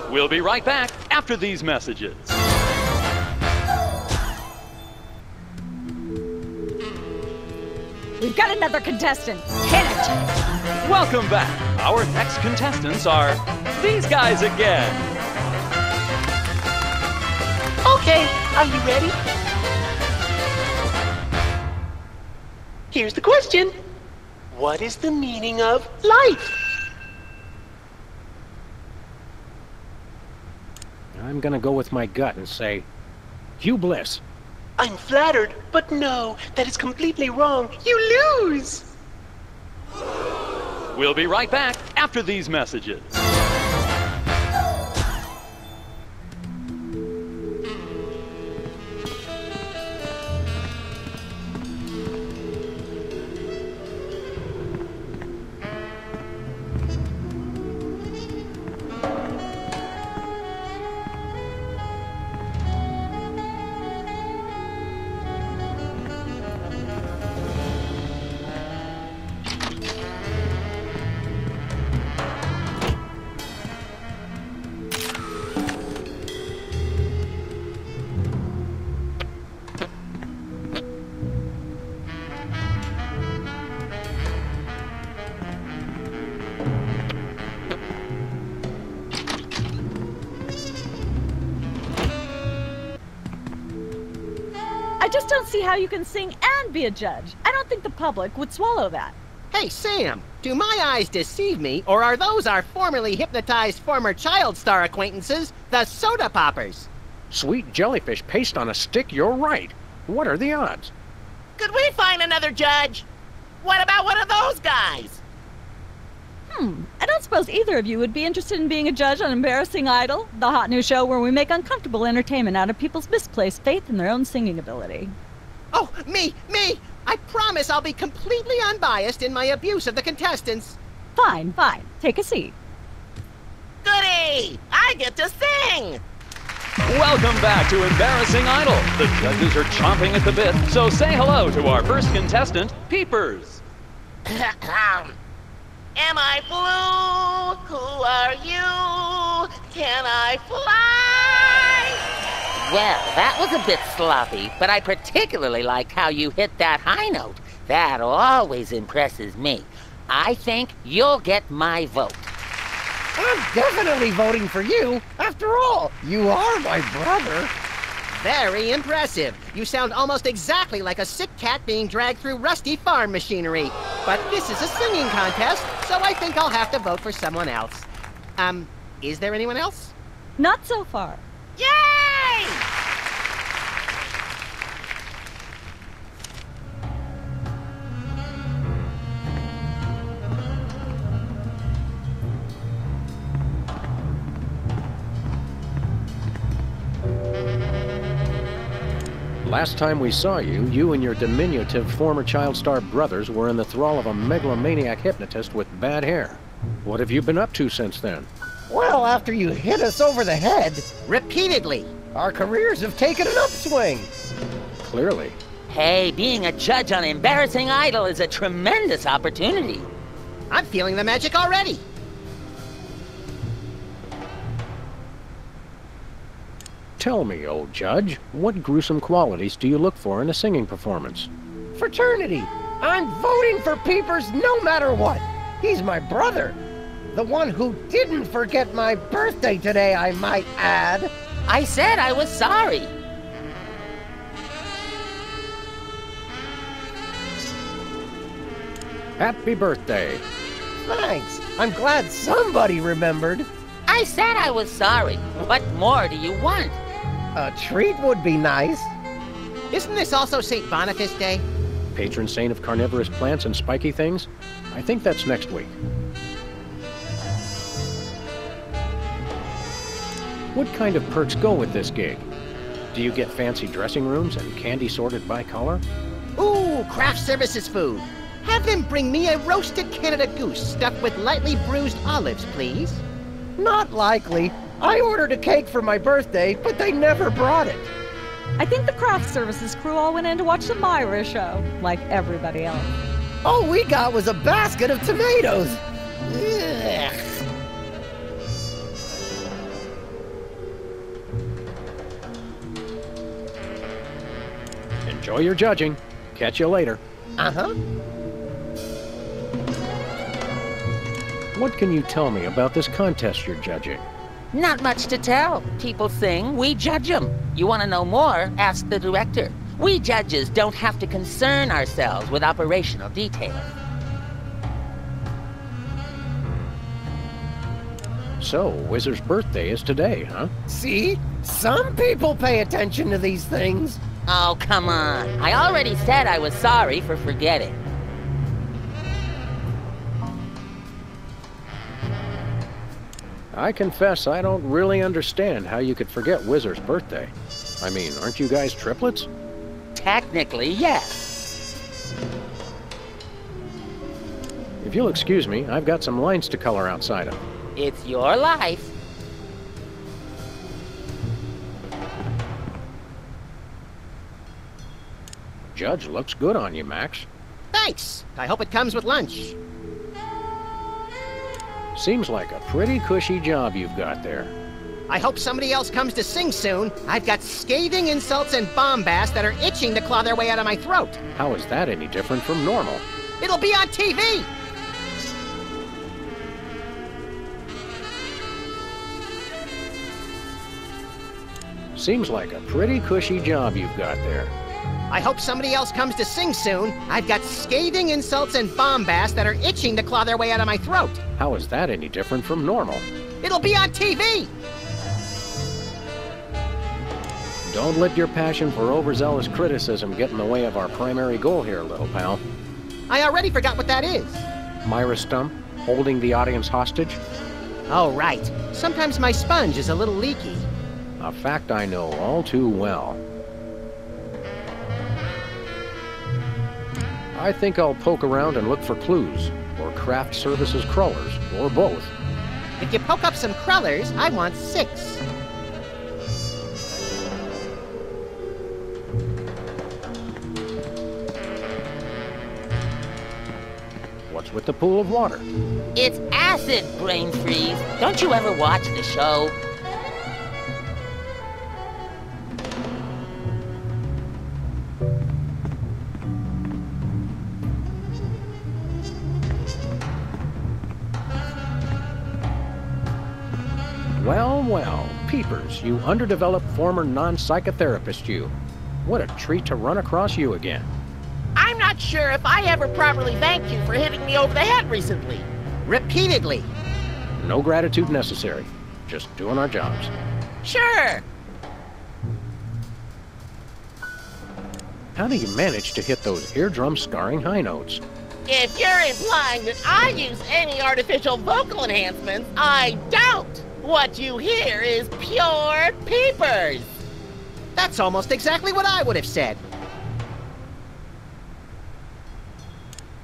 We'll be right back after these messages. We've got another contestant. Hit it! Welcome back. Our next contestants are these guys again. Okay, are you ready? Here's the question. What is the meaning of life? I'm gonna go with my gut and say Hugh Bliss. I'm flattered, but no, that is completely wrong. You lose! We'll be right back after these messages. See how you can sing and be a judge. I don't think the public would swallow that. Hey, Sam, do my eyes deceive me, or are those our formerly hypnotized former child star acquaintances, the Soda Poppers? Sweet jellyfish paste on a stick, you're right. What are the odds? Could we find another judge? What about one of those guys? Hmm, I don't suppose either of you would be interested in being a judge on Embarrassing Idol, the hot new show where we make uncomfortable entertainment out of people's misplaced faith in their own singing ability. Oh, me, me! I promise I'll be completely unbiased in my abuse of the contestants. Fine, fine. Take a seat. Goody! I get to sing! Welcome back to Embarrassing Idol. The judges are chomping at the bit, so say hello to our first contestant, Peepers. [coughs] Am I blue? Who are you? Can I fly? Well, that was a bit sloppy, but I particularly liked how you hit that high note. That always impresses me. I think you'll get my vote. I'm definitely voting for you. After all, you are my brother. Very impressive. You sound almost exactly like a sick cat being dragged through rusty farm machinery. But this is a singing contest, So I think I'll have to vote for someone else. Um, is there anyone else? Not so far. Yay! Last time we saw you, you and your diminutive former child star brothers were in the thrall of a megalomaniac hypnotist with bad hair. What have you been up to since then? Well, after you hit us over the head repeatedly, our careers have taken an upswing. Clearly. Hey, being a judge on Embarrassing Idol is a tremendous opportunity. I'm feeling the magic already. Tell me, old judge, what gruesome qualities do you look for in a singing performance? Fraternity. I'm voting for Peepers no matter what. He's my brother. The one who didn't forget my birthday today, I might add. I said I was sorry. Happy birthday. Thanks. I'm glad somebody remembered. I said I was sorry. What more do you want? A treat would be nice. Isn't this also St. Boniface Day? Patron saint of carnivorous plants and spiky things? I think that's next week. What kind of perks go with this gig? Do you get fancy dressing rooms and candy sorted by color? Ooh, craft services food. Have them bring me a roasted Canada goose stuffed with lightly bruised olives, please. Not likely. I ordered a cake for my birthday, but they never brought it. I think the craft services crew all went in to watch the Myra show, like everybody else. All we got was a basket of tomatoes. Ugh. Enjoy your judging. Catch you later. Uh-huh. What can you tell me about this contest you're judging? Not much to tell. People sing, we judge them. You want to know more? Ask the director. We judges don't have to concern ourselves with operational details. So, Whizzer's birthday is today, huh? See? Some people pay attention to these things. Oh, come on. I already said I was sorry for forgetting. I confess I don't really understand how you could forget Whizzer's birthday. I mean, aren't you guys triplets? Technically, yes. If you'll excuse me, I've got some lines to color outside of. It's your life. Judge looks good on you, Max. Thanks. I hope it comes with lunch. Seems like a pretty cushy job you've got there. I hope somebody else comes to sing soon. I've got scathing insults and bombast that are itching to claw their way out of my throat. How is that any different from normal? It'll be on TV. Seems like a pretty cushy job you've got there. I hope somebody else comes to sing soon. I've got scathing insults and bombast that are itching to claw their way out of my throat. How is that any different from normal? It'll be on TV. Don't let your passion for overzealous criticism get in the way of our primary goal here, little pal. I already forgot what that is. Myra Stump, holding the audience hostage? Oh, right. Sometimes my sponge is a little leaky. A fact I know all too well. I think I'll poke around and look for clues, or craft services crawlers, or both. If you poke up some crawlers, I want six. What's with the pool of water? It's acid, brain freeze. Don't you ever watch the show? Peepers, you underdeveloped former non-psychotherapist you. What a treat to run across you again. I'm not sure if I ever properly thanked you for hitting me over the head recently. Repeatedly. No gratitude necessary. Just doing our jobs. Sure. How do you manage to hit those eardrum scarring high notes? If you're implying that I use any artificial vocal enhancements, I don't. What you hear is pure peepers. That's almost exactly what I would have said.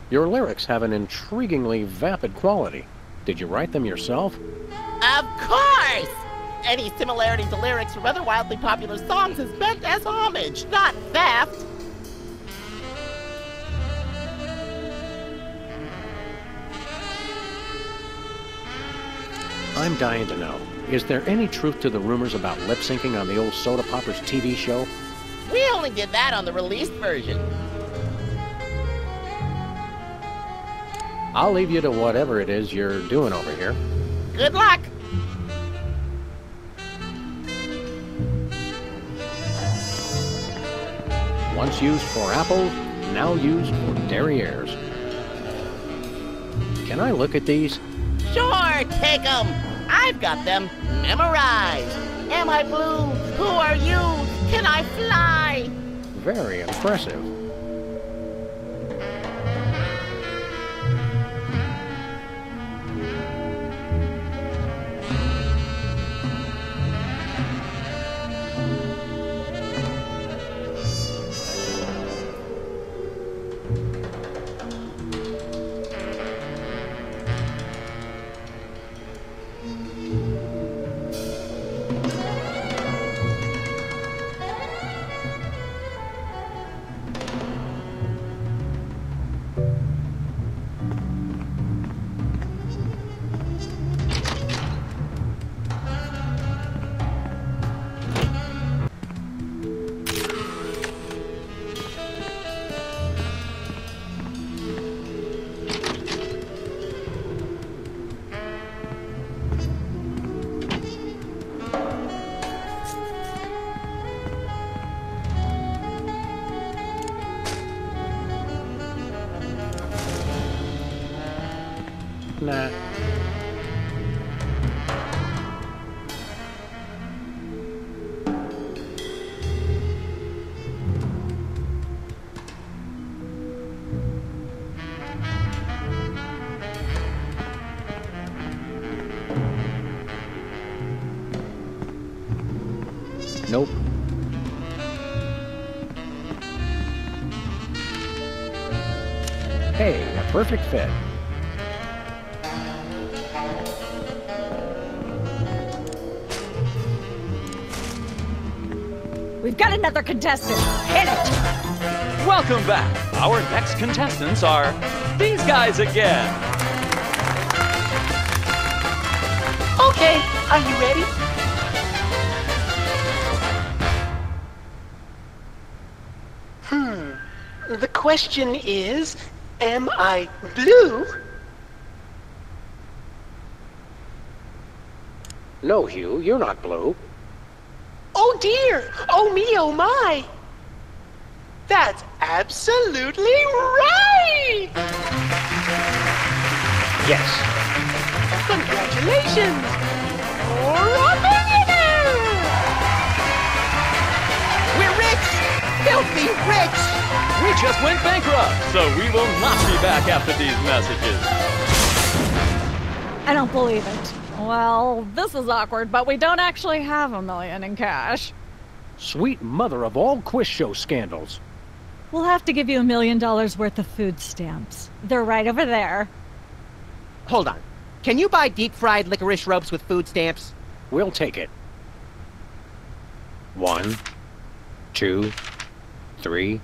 Your lyrics have an intriguingly vapid quality. Did you write them yourself? Of course! Any similarity to lyrics from other wildly popular songs is meant as homage, not theft. I'm dying to know. Is there any truth to the rumors about lip syncing on the old Soda Poppers TV show? We only did that on the released version. I'll leave you to whatever it is you're doing over here. Good luck! Once used for apples, now used for derrieres. Can I look at these? Sure, take 'em. I've got them memorized. Am I blue? Who are you? Can I fly? Very impressive. Nope. Hey, a perfect fit. We've got another contestant. Hit it! Welcome back. Our next contestants are these guys again. Okay, are you ready? Question is, am I blue? No, Hugh, you're not blue. Oh dear! Oh me, oh my! That's absolutely right! Yes. Congratulations! You're a millionaire! We're rich! Filthy rich! We just went bankrupt, so we will not be back after these messages. I don't believe it. Well, this is awkward, but we don't actually have a million in cash. Sweet mother of all quiz show scandals. We'll have to give you a million dollars worth of food stamps. They're right over there. Hold on. Can you buy deep fried licorice ropes with food stamps? We'll take it. One, two, three,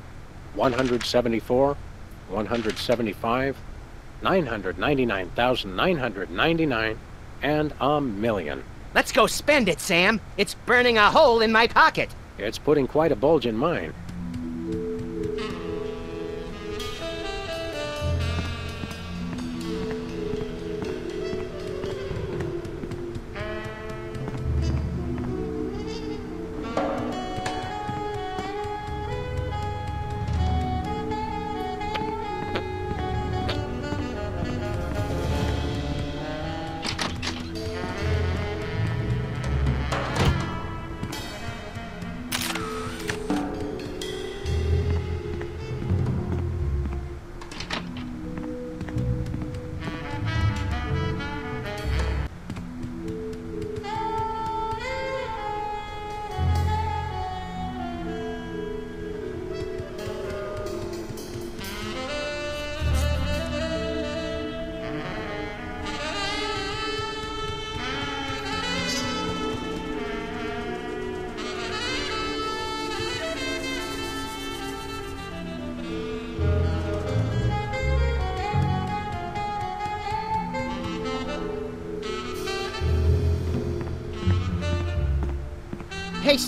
174, 175, 999,999, and a million. Let's go spend it, Sam. It's burning a hole in my pocket. It's putting quite a bulge in mine.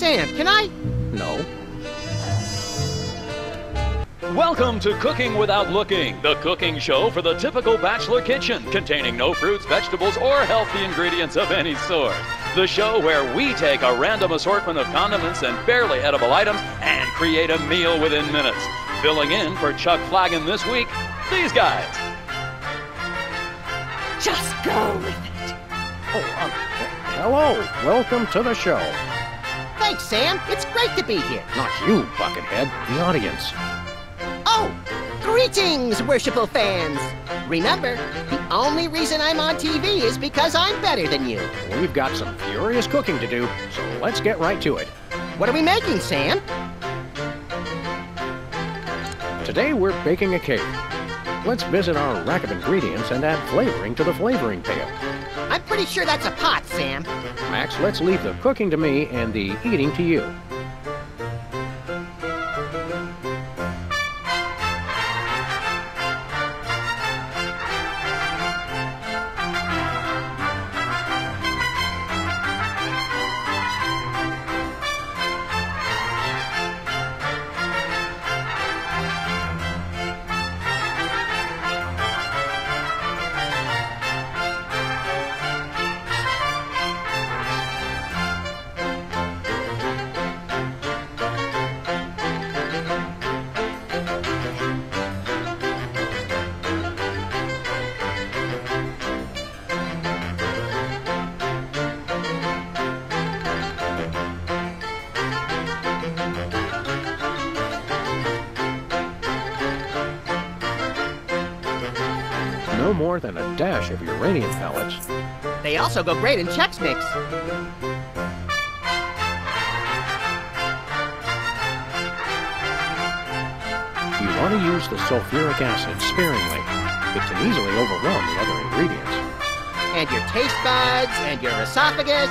Hey, Sam, can I? No. Welcome to Cooking Without Looking, the cooking show for the typical bachelor kitchen, containing no fruits, vegetables, or healthy ingredients of any sort. The show where we take a random assortment of condiments and barely edible items and create a meal within minutes. Filling in for Chuck Flagon this week, these guys. Just go with it. Oh, um, hello. Welcome to the show. Thanks, Sam. It's great to be here. Not you, Buckethead. The audience. Oh, greetings, worshipful fans. Remember, the only reason I'm on TV is because I'm better than you. We've got some furious cooking to do, so let's get right to it. What are we making, Sam? Today we're baking a cake. Let's visit our rack of ingredients and add flavoring to the flavoring pail. I'm pretty sure that's a pot, Sam. Max, let's leave the cooking to me and the eating to you. Also go great in Chex Mix. You want to use the sulfuric acid sparingly. It can easily overwhelm the other ingredients. And your taste buds, and your esophagus.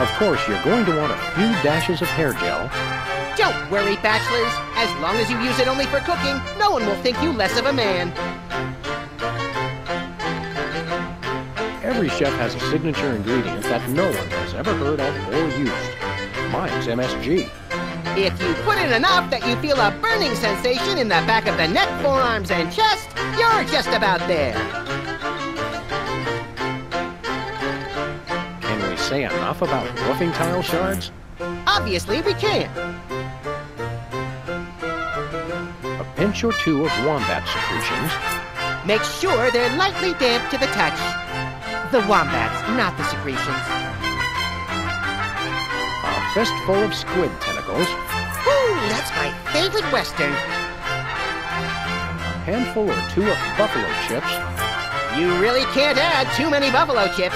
Of course, you're going to want a few dashes of hair gel. Don't worry, bachelors. As long as you use it only for cooking, no one will think you less of a man. Every chef has a signature ingredient that no one has ever heard of or used. Mine's MSG. If you put in enough that you feel a burning sensation in the back of the neck, forearms, and chest, you're just about there. Can we say enough about roofing tile shards? Obviously, we can. A pinch or two of wombat secretions. Make sure they're lightly damp to the touch. The wombats, not the secretions. A fistful of squid tentacles. Ooh, that's my favorite western. A handful or two of buffalo chips. You really can't add too many buffalo chips.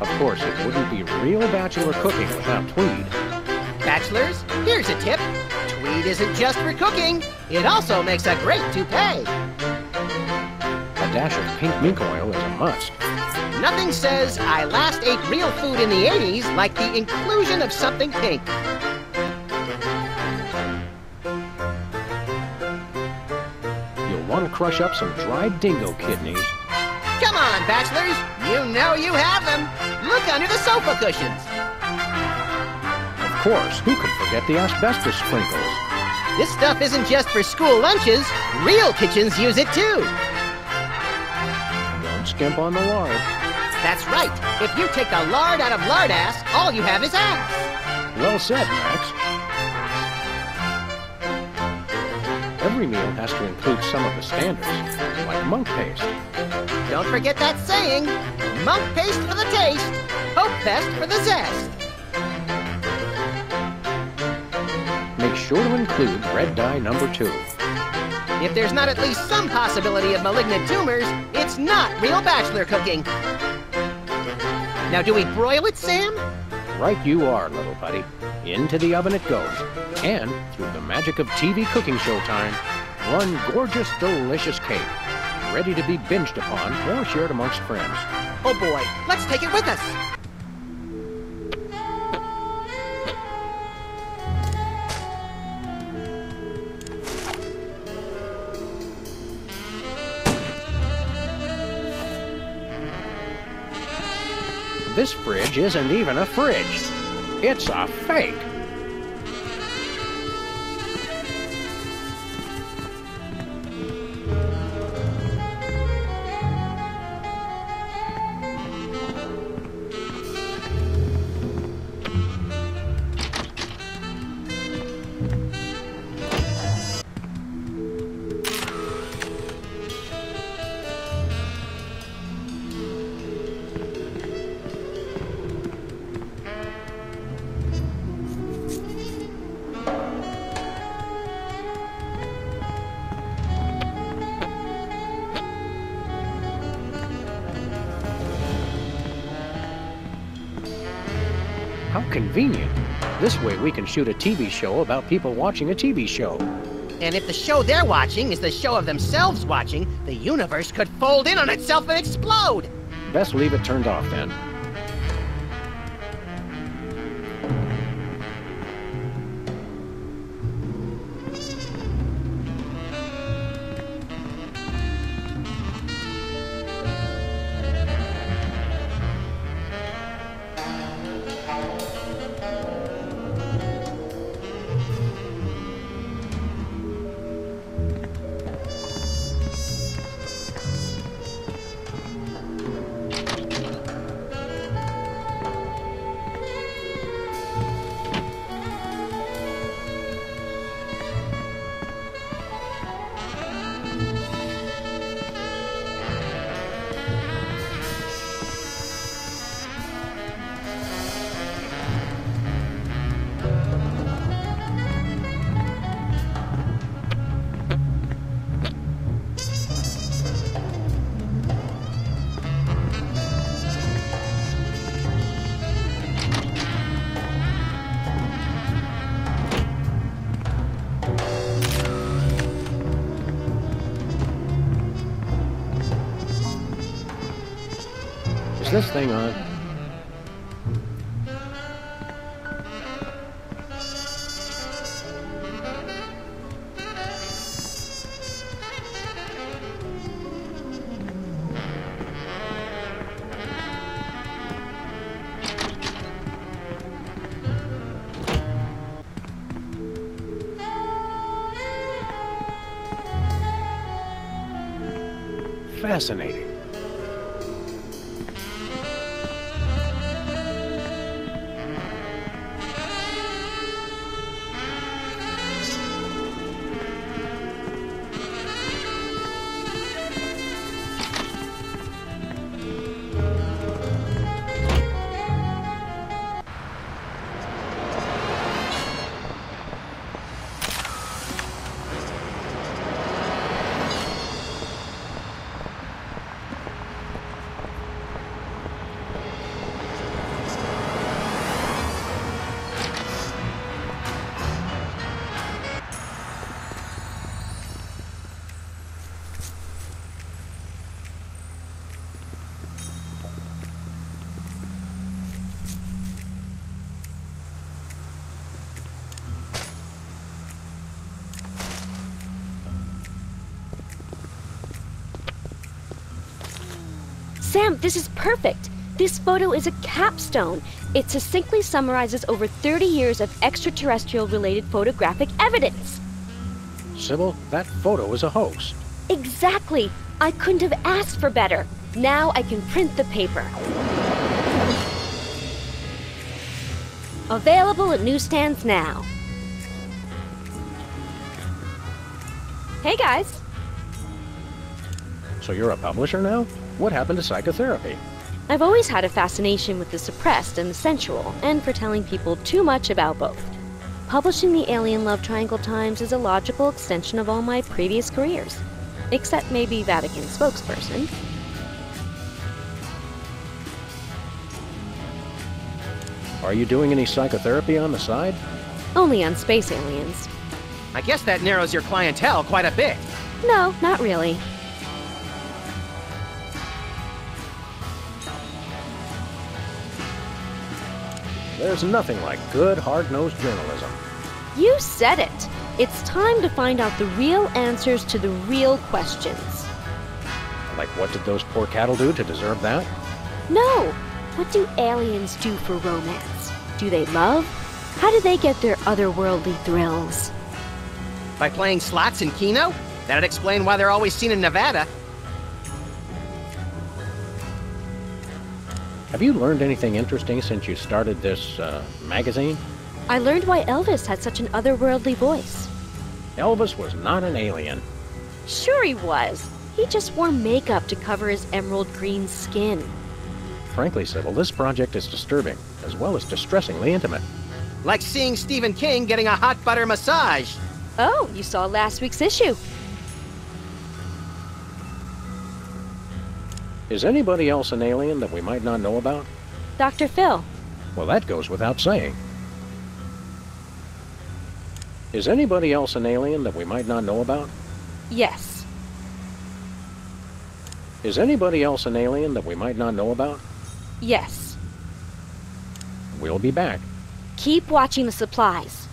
Of course, it wouldn't be real bachelor cooking without Tweed. Bachelors, here's a tip. Tweed isn't just for cooking, it also makes a great toupee. A dash of pink mink oil is a must. Nothing says I last ate real food in the 80s like the inclusion of something pink. You'll want to crush up some dried dingo kidneys. Come on, bachelors, you know you have them. Look under the sofa cushions. Of course, who can forget the asbestos sprinkles? This stuff isn't just for school lunches. Real kitchens use it too. Don't skimp on the lard. That's right. If you take the lard out of lard ass, all you have is ass. Well said, Max. Every meal has to include some of the standards, like monk paste. Don't forget that saying. Monk paste for the taste, hope fest for the zest. Sure to include red dye number two. If there's not at least some possibility of malignant tumors, it's not real bachelor cooking. Now, do we broil it, Sam? Right you are, little buddy. Into the oven it goes. And, through the magic of TV cooking show time, one gorgeous, delicious cake. Ready to be binged upon or shared amongst friends. Oh boy, let's take it with us. This fridge isn't even a fridge. It's a fake. We can shoot a TV show about people watching a TV show. And if the show they're watching is the show of themselves watching, the universe could fold in on itself and explode. Best leave it turned off then. Thing on? Fascinating. Sam, this is perfect. This photo is a capstone. It succinctly summarizes over 30 years of extraterrestrial related photographic evidence. Sybil, that photo is a hoax. Exactly. I couldn't have asked for better. Now I can print the paper. Available at newsstands now. Hey guys. So you're a publisher now? What happened to psychotherapy? I've always had a fascination with the suppressed and the sensual, and for telling people too much about both. Publishing the Alien Love Triangle Times is a logical extension of all my previous careers. Except maybe Vatican spokesperson. Are you doing any psychotherapy on the side? Only on space aliens. I guess that narrows your clientele quite a bit. No, not really. There's nothing like good, hard-nosed journalism. You said it. It's time to find out the real answers to the real questions. Like what did those poor cattle do to deserve that? No, What do aliens do for romance? Do they love? How do they get their otherworldly thrills? By playing slots in Keno? That'd explain why they're always seen in Nevada. Have you learned anything interesting since you started this uh, magazine? I learned why Elvis had such an otherworldly voice. Elvis was not an alien. Sure he was. He just wore makeup to cover his emerald green skin. Frankly, Sybil, this project is disturbing, as well as distressingly intimate. Like seeing Stephen King getting a hot butter massage. Oh, you saw last week's issue. Is anybody else an alien that we might not know about? Dr. Phil. Well, that goes without saying. Is anybody else an alien that we might not know about? Yes. Is anybody else an alien that we might not know about? Yes. We'll be back. Keep watching the supplies.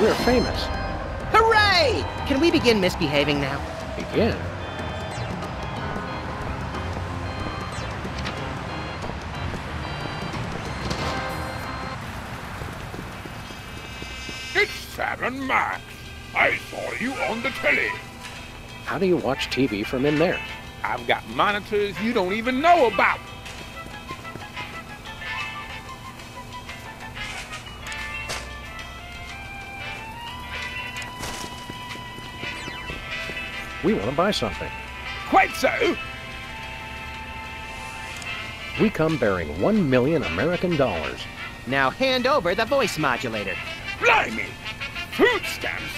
We're famous. Hooray! Can we begin misbehaving now? Begin. It's Sam and Max. I saw you on the telly. How do you watch TV from in there? I've got monitors you don't even know about. We want to buy something. Quite so. We come bearing one million American dollars. Now hand over the voice modulator. Blimey! Food stamps?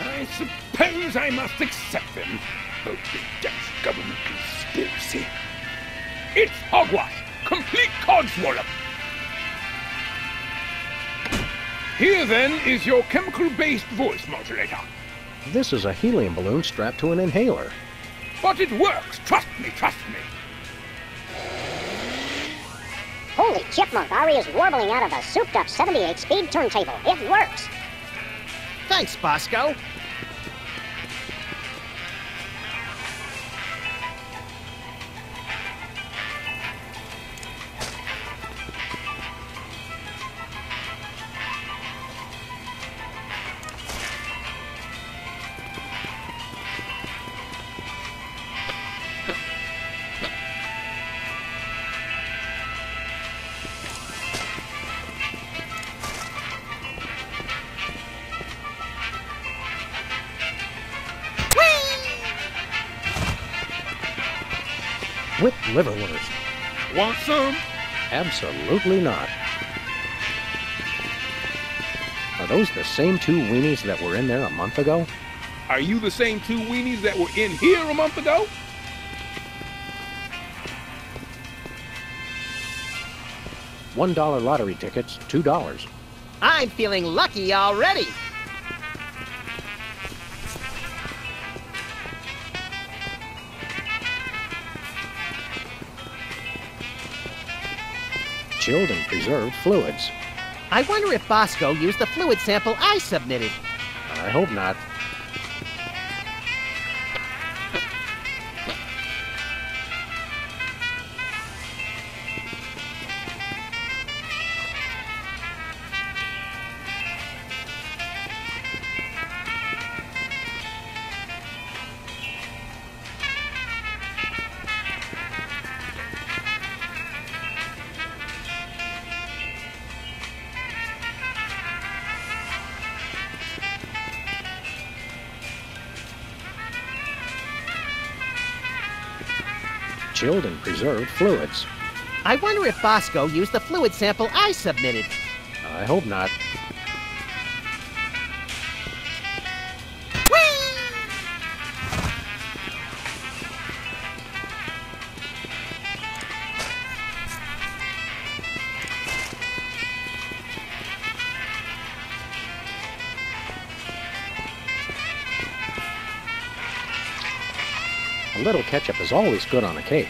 I suppose I must accept them. Oh, big Dutch government conspiracy. It's hogwash! Complete codswallop! Here, then, is your chemical-based voice modulator. This is a helium balloon strapped to an inhaler. But it works! Trust me, trust me! Holy chipmunk, Ari is warbling out of a souped-up 78-speed turntable. It works. Thanks, Bosco. Want some? Absolutely not. Are those the same two weenies that were in there a month ago? Are you the same two weenies that were in here a month ago? One dollar lottery tickets, two dollars. I'm feeling lucky already. Chilled and preserved fluids. I wonder if Bosco used the fluid sample I submitted. I hope not. Chilled and preserved fluids. I wonder if Bosco used the fluid sample I submitted. I hope not. Ketchup is always good on a cake.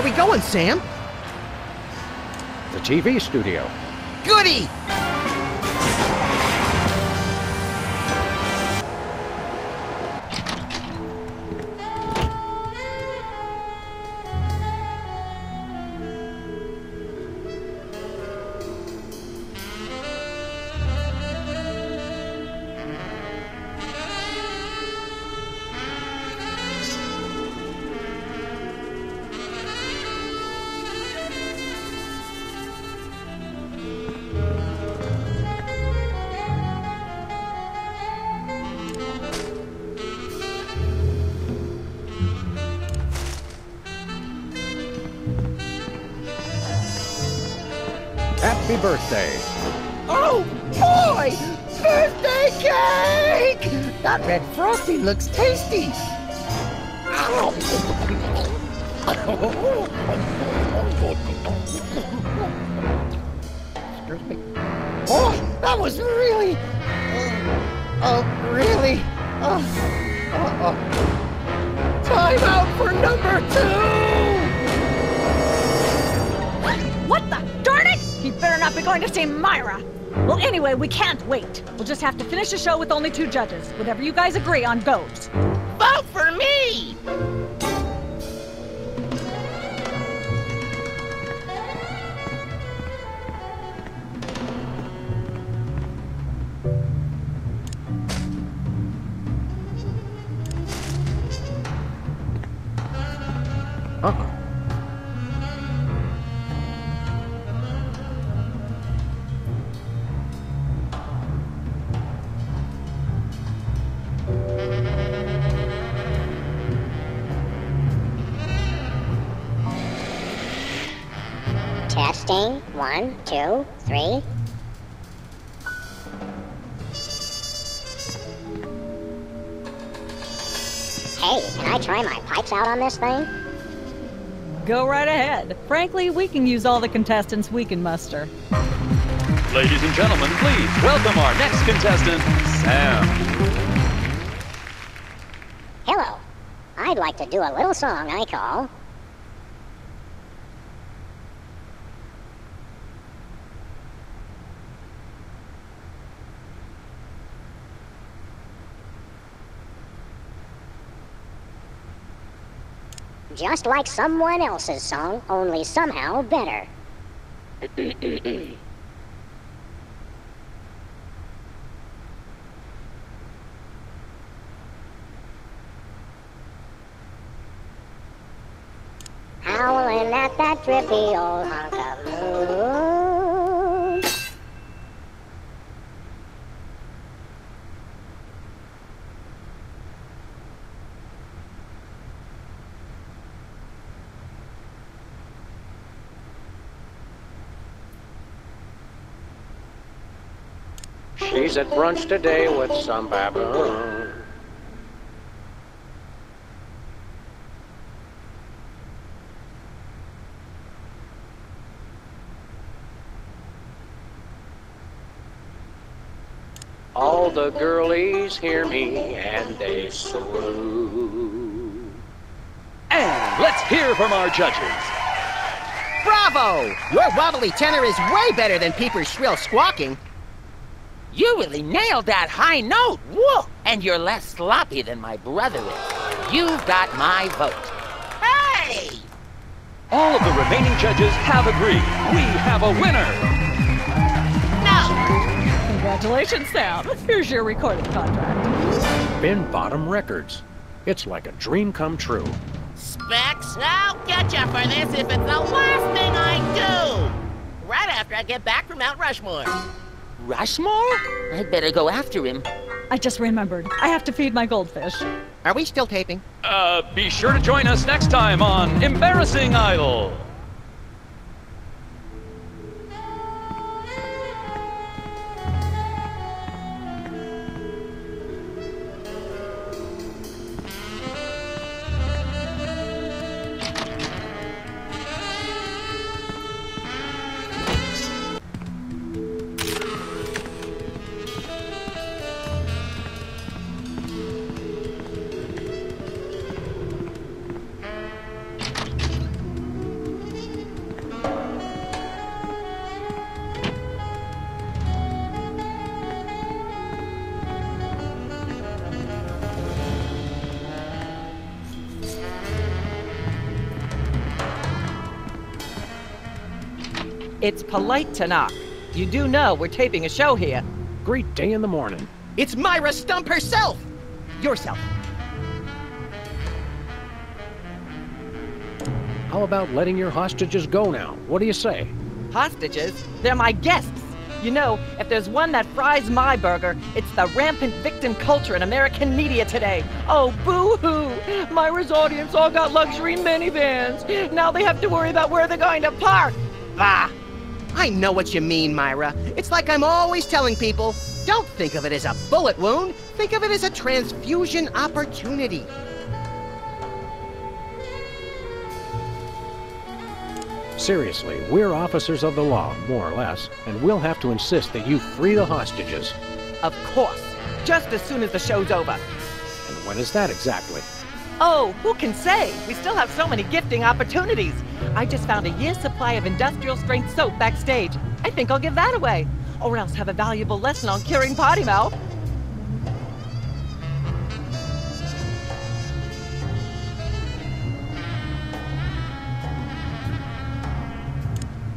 Where are we going, Sam? The TV studio. Goody! Looks tasty. Finish the show with only two judges. Whatever you guys agree on goes. This thing? Go right ahead. Frankly, we can use all the contestants we can muster. Ladies and gentlemen, please welcome our next contestant, Sam. Hello. I'd like to do a little song I call Just like someone else's song, only somehow better. [coughs] Howling at that drippy old hunk of moon. She's at brunch today with some baboon. All the girlies hear me and they swoon. And let's hear from our judges. Bravo! Your wobbly tenor is way better than Peeper's shrill squawking. You really nailed that high note. Whoa! And you're less sloppy than my brother is. You've got my vote. Hey! All of the remaining judges have agreed. We have a winner. No! Congratulations, Sam. Here's your recording contract. Bin Bottom Records. It's like a dream come true. Specs, I'll get you for this if it's the last thing I do! Right after I get back from Mount Rushmore. Rushmore? I'd better go after him. I just remembered. I have to feed my goldfish. Are we still taping? Uh, be sure to join us next time on Embarrassing Idol. It's polite to knock. You do know we're taping a show here. Great day in the morning. It's Myra Stump herself! Yourself. How about letting your hostages go now? What do you say? Hostages? They're my guests. You know, if there's one that fries my burger, it's the rampant victim culture in American media today. Oh, boo-hoo! Myra's audience all got luxury minivans. Now they have to worry about where they're going to park. Bah! I know what you mean, Myra. It's like I'm always telling people don't think of it as a bullet wound, think of it as a transfusion opportunity. Seriously, we're officers of the law, more or less, and we'll have to insist that you free the hostages. Of course. Just as soon as the show's over. And when is that exactly? Oh, who can say? We still have so many gifting opportunities. I just found a year's supply of industrial strength soap backstage. I think I'll give that away. Or else have a valuable lesson on curing potty mouth.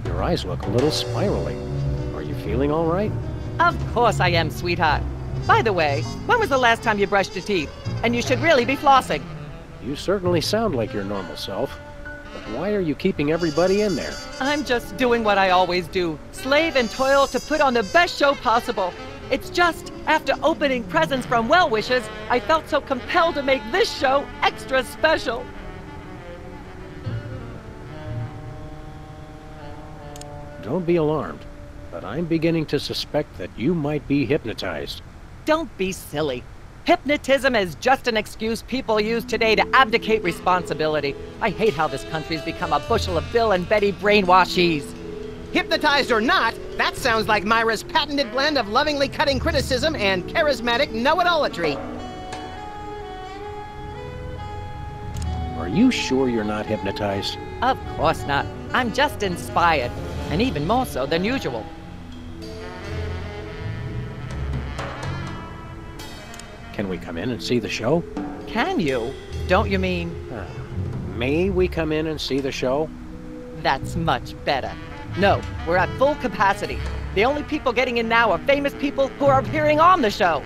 Your eyes look a little spirally. Are you feeling all right? Of course I am, sweetheart. By the way, when was the last time you brushed your teeth? And you should really be flossing. You certainly sound like your normal self. But why are you keeping everybody in there? I'm just doing what I always do slave and toil to put on the best show possible. It's just, after opening presents from well wishers, I felt so compelled to make this show extra special. Don't be alarmed, but I'm beginning to suspect that you might be hypnotized. Don't be silly. Hypnotism is just an excuse people use today to abdicate responsibility. I hate how this country's become a bushel of Bill and Betty brainwashies. Hypnotized or not, that sounds like Myra's patented blend of lovingly cutting criticism and charismatic know-it-allatry. Are you sure you're not hypnotized? Of course not. I'm just inspired, and even more so than usual. Can we come in and see the show? Can you? Don't you mean? Uh, may we come in and see the show? That's much better. No, we're at full capacity. The only people getting in now are famous people who are appearing on the show.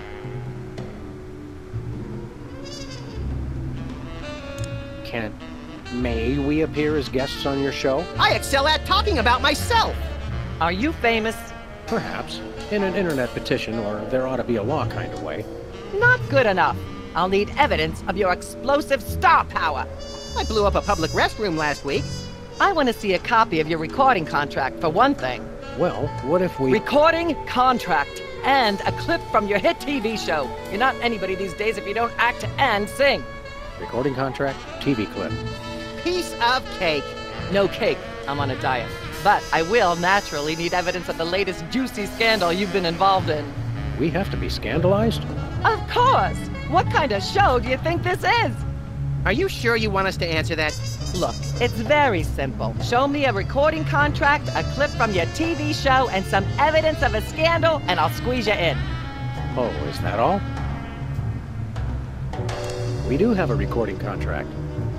Can may we appear as guests on your show? I excel at talking about myself. Are you famous? Perhaps. In an internet petition, or there ought to be a law kind of way. Not good enough. I'll need evidence of your explosive star power. I blew up a public restroom last week. I want to see a copy of your recording contract, for one thing. Well, what if we... Recording contract. And a clip from your hit TV show. You're not anybody these days if you don't act and sing. Recording contract, TV clip. Piece of cake. No cake. I'm on a diet. But I will naturally need evidence of the latest juicy scandal you've been involved in. We have to be scandalized? Of course! What kind of show do you think this is? Are you sure you want us to answer that? Look, it's very simple. Show me a recording contract, a clip from your TV show, and some evidence of a scandal, and I'll squeeze you in. Oh, is that all? We do have a recording contract.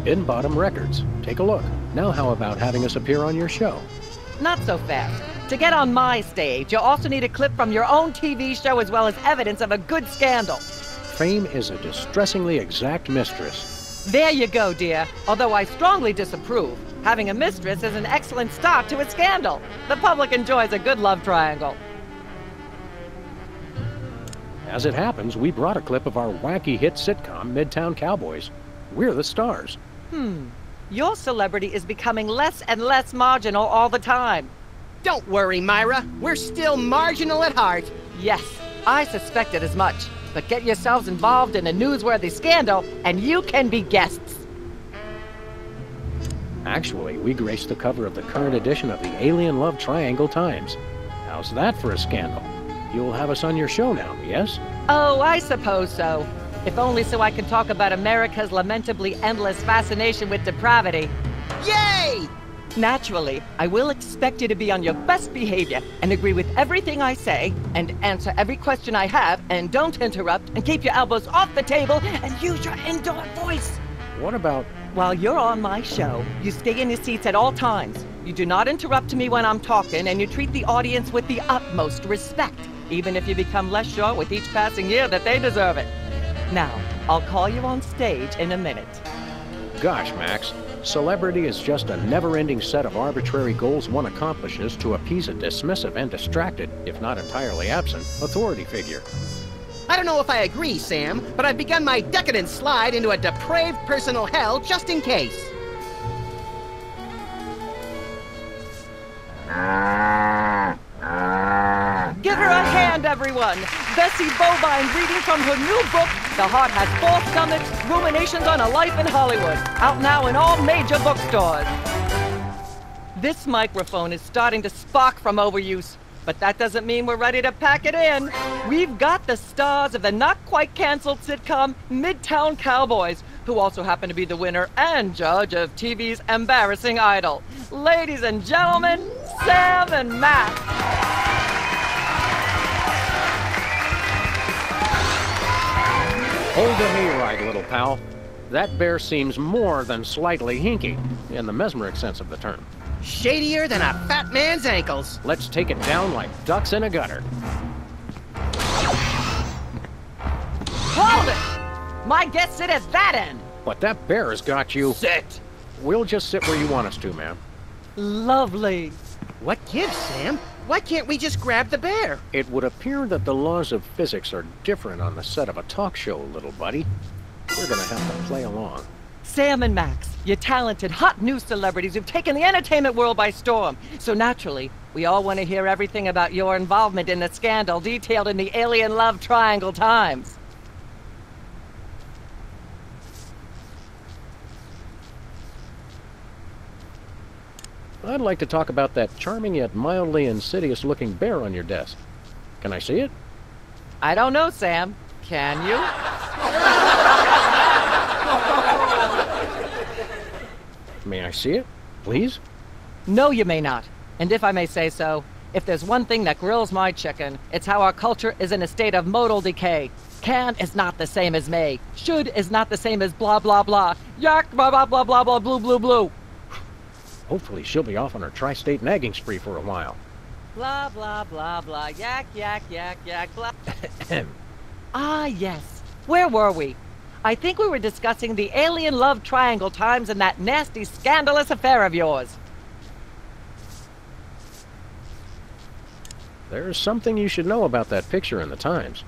In Bottom Records. Take a look. Now how about having us appear on your show? Not so fast. To get on my stage, you'll also need a clip from your own TV show as well as evidence of a good scandal. Fame is a distressingly exact mistress. There you go, dear. Although I strongly disapprove. Having a mistress is an excellent start to a scandal. The public enjoys a good love triangle. As it happens, we brought a clip of our wacky hit sitcom, Midtown Cowboys. We're the stars. Hmm. Your celebrity is becoming less and less marginal all the time. Don't worry, Myra. We're still marginal at heart. Yes, I suspected as much. But get yourselves involved in a newsworthy scandal, and you can be guests. Actually, we graced the cover of the current edition of the Alien Love Triangle Times. How's that for a scandal? You'll have us on your show now, yes? Oh, I suppose so. If only so I can talk about America's lamentably endless fascination with depravity. Yay! Naturally, I will expect you to be on your best behavior and agree with everything I say and answer every question I have and don't interrupt and keep your elbows off the table and use your indoor voice. What about... While you're on my show, you stay in your seats at all times. You do not interrupt me when I'm talking and you treat the audience with the utmost respect, even if you become less sure with each passing year that they deserve it. Now, I'll call you on stage in a minute. Gosh, Max, celebrity is just a never-ending set of arbitrary goals one accomplishes to appease a dismissive and distracted, if not entirely absent, authority figure. I don't know if I agree, Sam, but I've begun my decadent slide into a depraved personal hell just in case. Give her a hand, everyone! Bessie Bovine reading from her new book, The Heart Has Four Stomachs, Ruminations on a Life in Hollywood, out now in all major bookstores. This microphone is starting to spark from overuse, but that doesn't mean we're ready to pack it in. We've got the stars of the not quite canceled sitcom Midtown Cowboys, who also happen to be the winner and judge of TV's Embarrassing Idol. Ladies and gentlemen, Sam and Max. Hold the hayride, little pal. That bear seems more than slightly hinky, in the mesmeric sense of the term. Shadier than a fat man's ankles. Let's take it down like ducks in a gutter. Hold it! My guess sit at that end. But that bear has got you. Sit. We'll just sit where you want us to, ma'am. Lovely. What gives, Sam? Why can't we just grab the bear? It would appear that the laws of physics are different on the set of a talk show, little buddy. We're gonna have to play along. Sam and Max, you talented, hot new celebrities who've taken the entertainment world by storm. So naturally, we all want to hear everything about your involvement in the scandal detailed in the Alien Love Triangle Times. I'd like to talk about that charming yet mildly insidious looking bear on your desk. Can I see it? I don't know, Sam. Can you? May I see it, please? No, you may not. And if I may say so, if there's one thing that grills my chicken, it's how our culture is in a state of modal decay. Can is not the same as may. Should is not the same as blah blah blah. Yuck blah blah blah blah blah blue blue blue. Hopefully she'll be off on her tri-state nagging spree for a while. Blah blah blah blah. Yak yak yak yak blah. ah yes. Where were we? I think we were discussing the alien love triangle times and that nasty scandalous affair of yours. There's something you should know about that picture in the Times.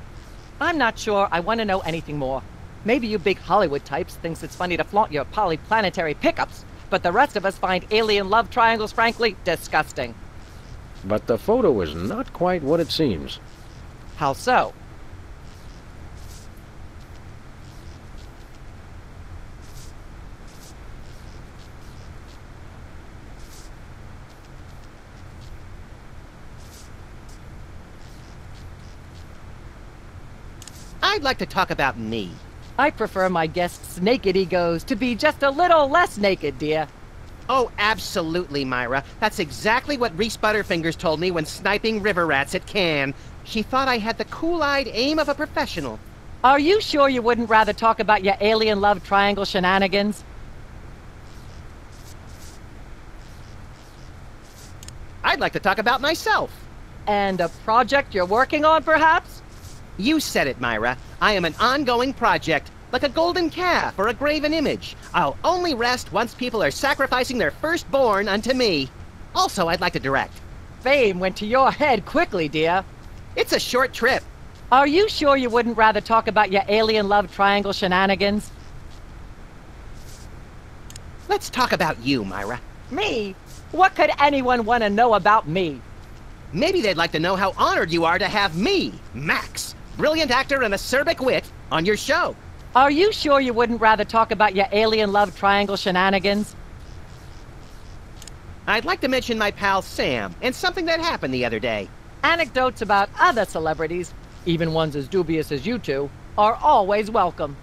I'm not sure I want to know anything more. Maybe you big Hollywood types thinks it's funny to flaunt your polyplanetary pickups, but the rest of us find alien love triangles frankly disgusting. But the photo is not quite what it seems. How so? I'd like to talk about me. I prefer my guests' naked egos to be just a little less naked, dear. Oh, absolutely, Myra. That's exactly what Reese Butterfingers told me when sniping river rats at Cannes. She thought I had the cool-eyed aim of a professional. Are you sure you wouldn't rather talk about your alien love triangle shenanigans? I'd like to talk about myself. And a project you're working on, perhaps? You said it, Myra. I am an ongoing project, like a golden calf or a graven image. I'll only rest once people are sacrificing their firstborn unto me. Also, I'd like to direct. Fame went to your head quickly, dear. It's a short trip. Are you sure you wouldn't rather talk about your alien love triangle shenanigans? Let's talk about you, Myra. Me? What could anyone want to know about me? Maybe they'd like to know how honored you are to have me, Max, brilliant actor and acerbic wit, on your show. Are you sure you wouldn't rather talk about your alien love triangle shenanigans? I'd like to mention my pal Sam and something that happened the other day. Anecdotes about other celebrities, even ones as dubious as you two, are always welcome.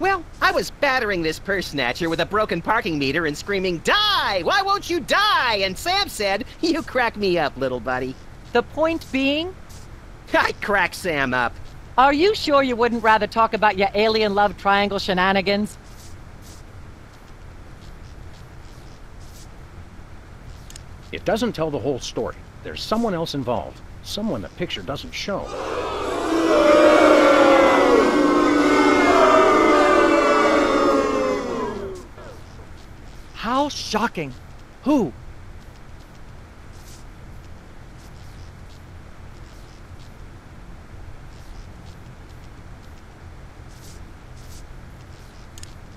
Well, I was battering this purse snatcher with a broken parking meter and screaming, Die! Why won't you die? And Sam said, You crack me up, little buddy. The point being? [laughs] I crack Sam up. Are you sure you wouldn't rather talk about your alien love triangle shenanigans? It doesn't tell the whole story. There's someone else involved. Someone the picture doesn't show. How shocking! Who?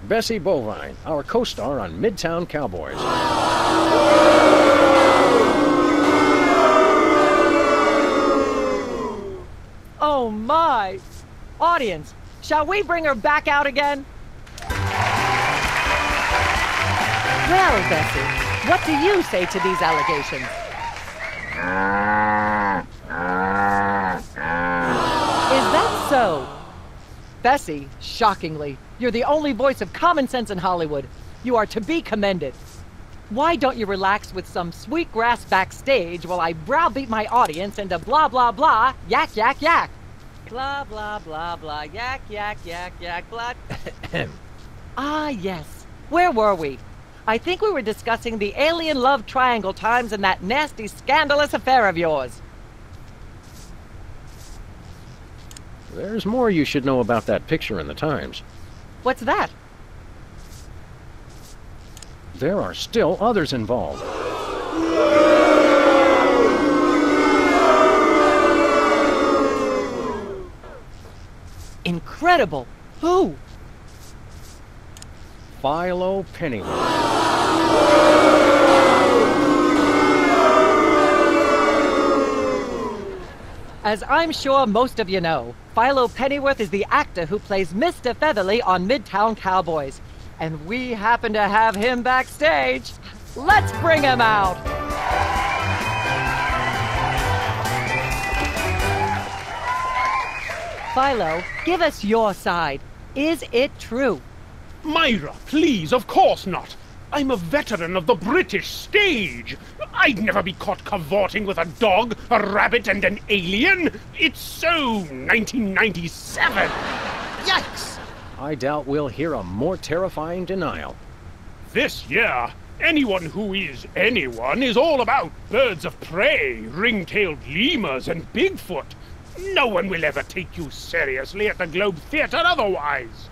Bessie Bovine, our co-star on Midtown Cowboys. Oh my! Audience, shall we bring her back out again? Well, Bessie, what do you say to these allegations? Ah, ah, ah. Is that so? Bessie, shockingly, you're the only voice of common sense in Hollywood. You are to be commended. Why don't you relax with some sweet grass backstage while I browbeat my audience into blah blah blah, yak yak yak? Blah blah blah blah, yak yak yak yak blah. [coughs] ah, yes. Where were we? I think we were discussing the alien love triangle times and that nasty, scandalous affair of yours. There's more you should know about that picture in the Times. What's that? There are still others involved. Incredible! Who? Philo Pennyworth. As I'm sure most of you know, Philo Pennyworth is the actor who plays Mr. Featherly on Midtown Cowboys. And we happen to have him backstage. Let's bring him out! Philo, give us your side. Is it true? Myra, please, of course not. I'm a veteran of the British stage. I'd never be caught cavorting with a dog, a rabbit, and an alien. It's so 1997. Yikes! I doubt we'll hear a more terrifying denial. This year, anyone who is anyone is all about birds of prey, ring-tailed lemurs, and Bigfoot. No one will ever take you seriously at the Globe Theatre otherwise.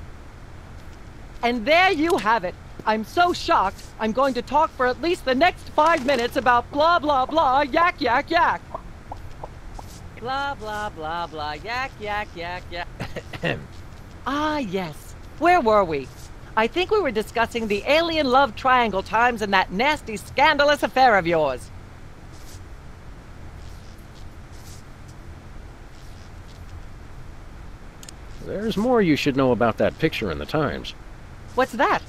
And there you have it. I'm so shocked, I'm going to talk for at least the next five minutes about blah blah blah, yak yak yak. Blah blah blah blah, yak yak yak yak. ah, yes. Where were we? I think we were discussing the alien love triangle times and that nasty, scandalous affair of yours. There's more you should know about that picture in the Times. What's that?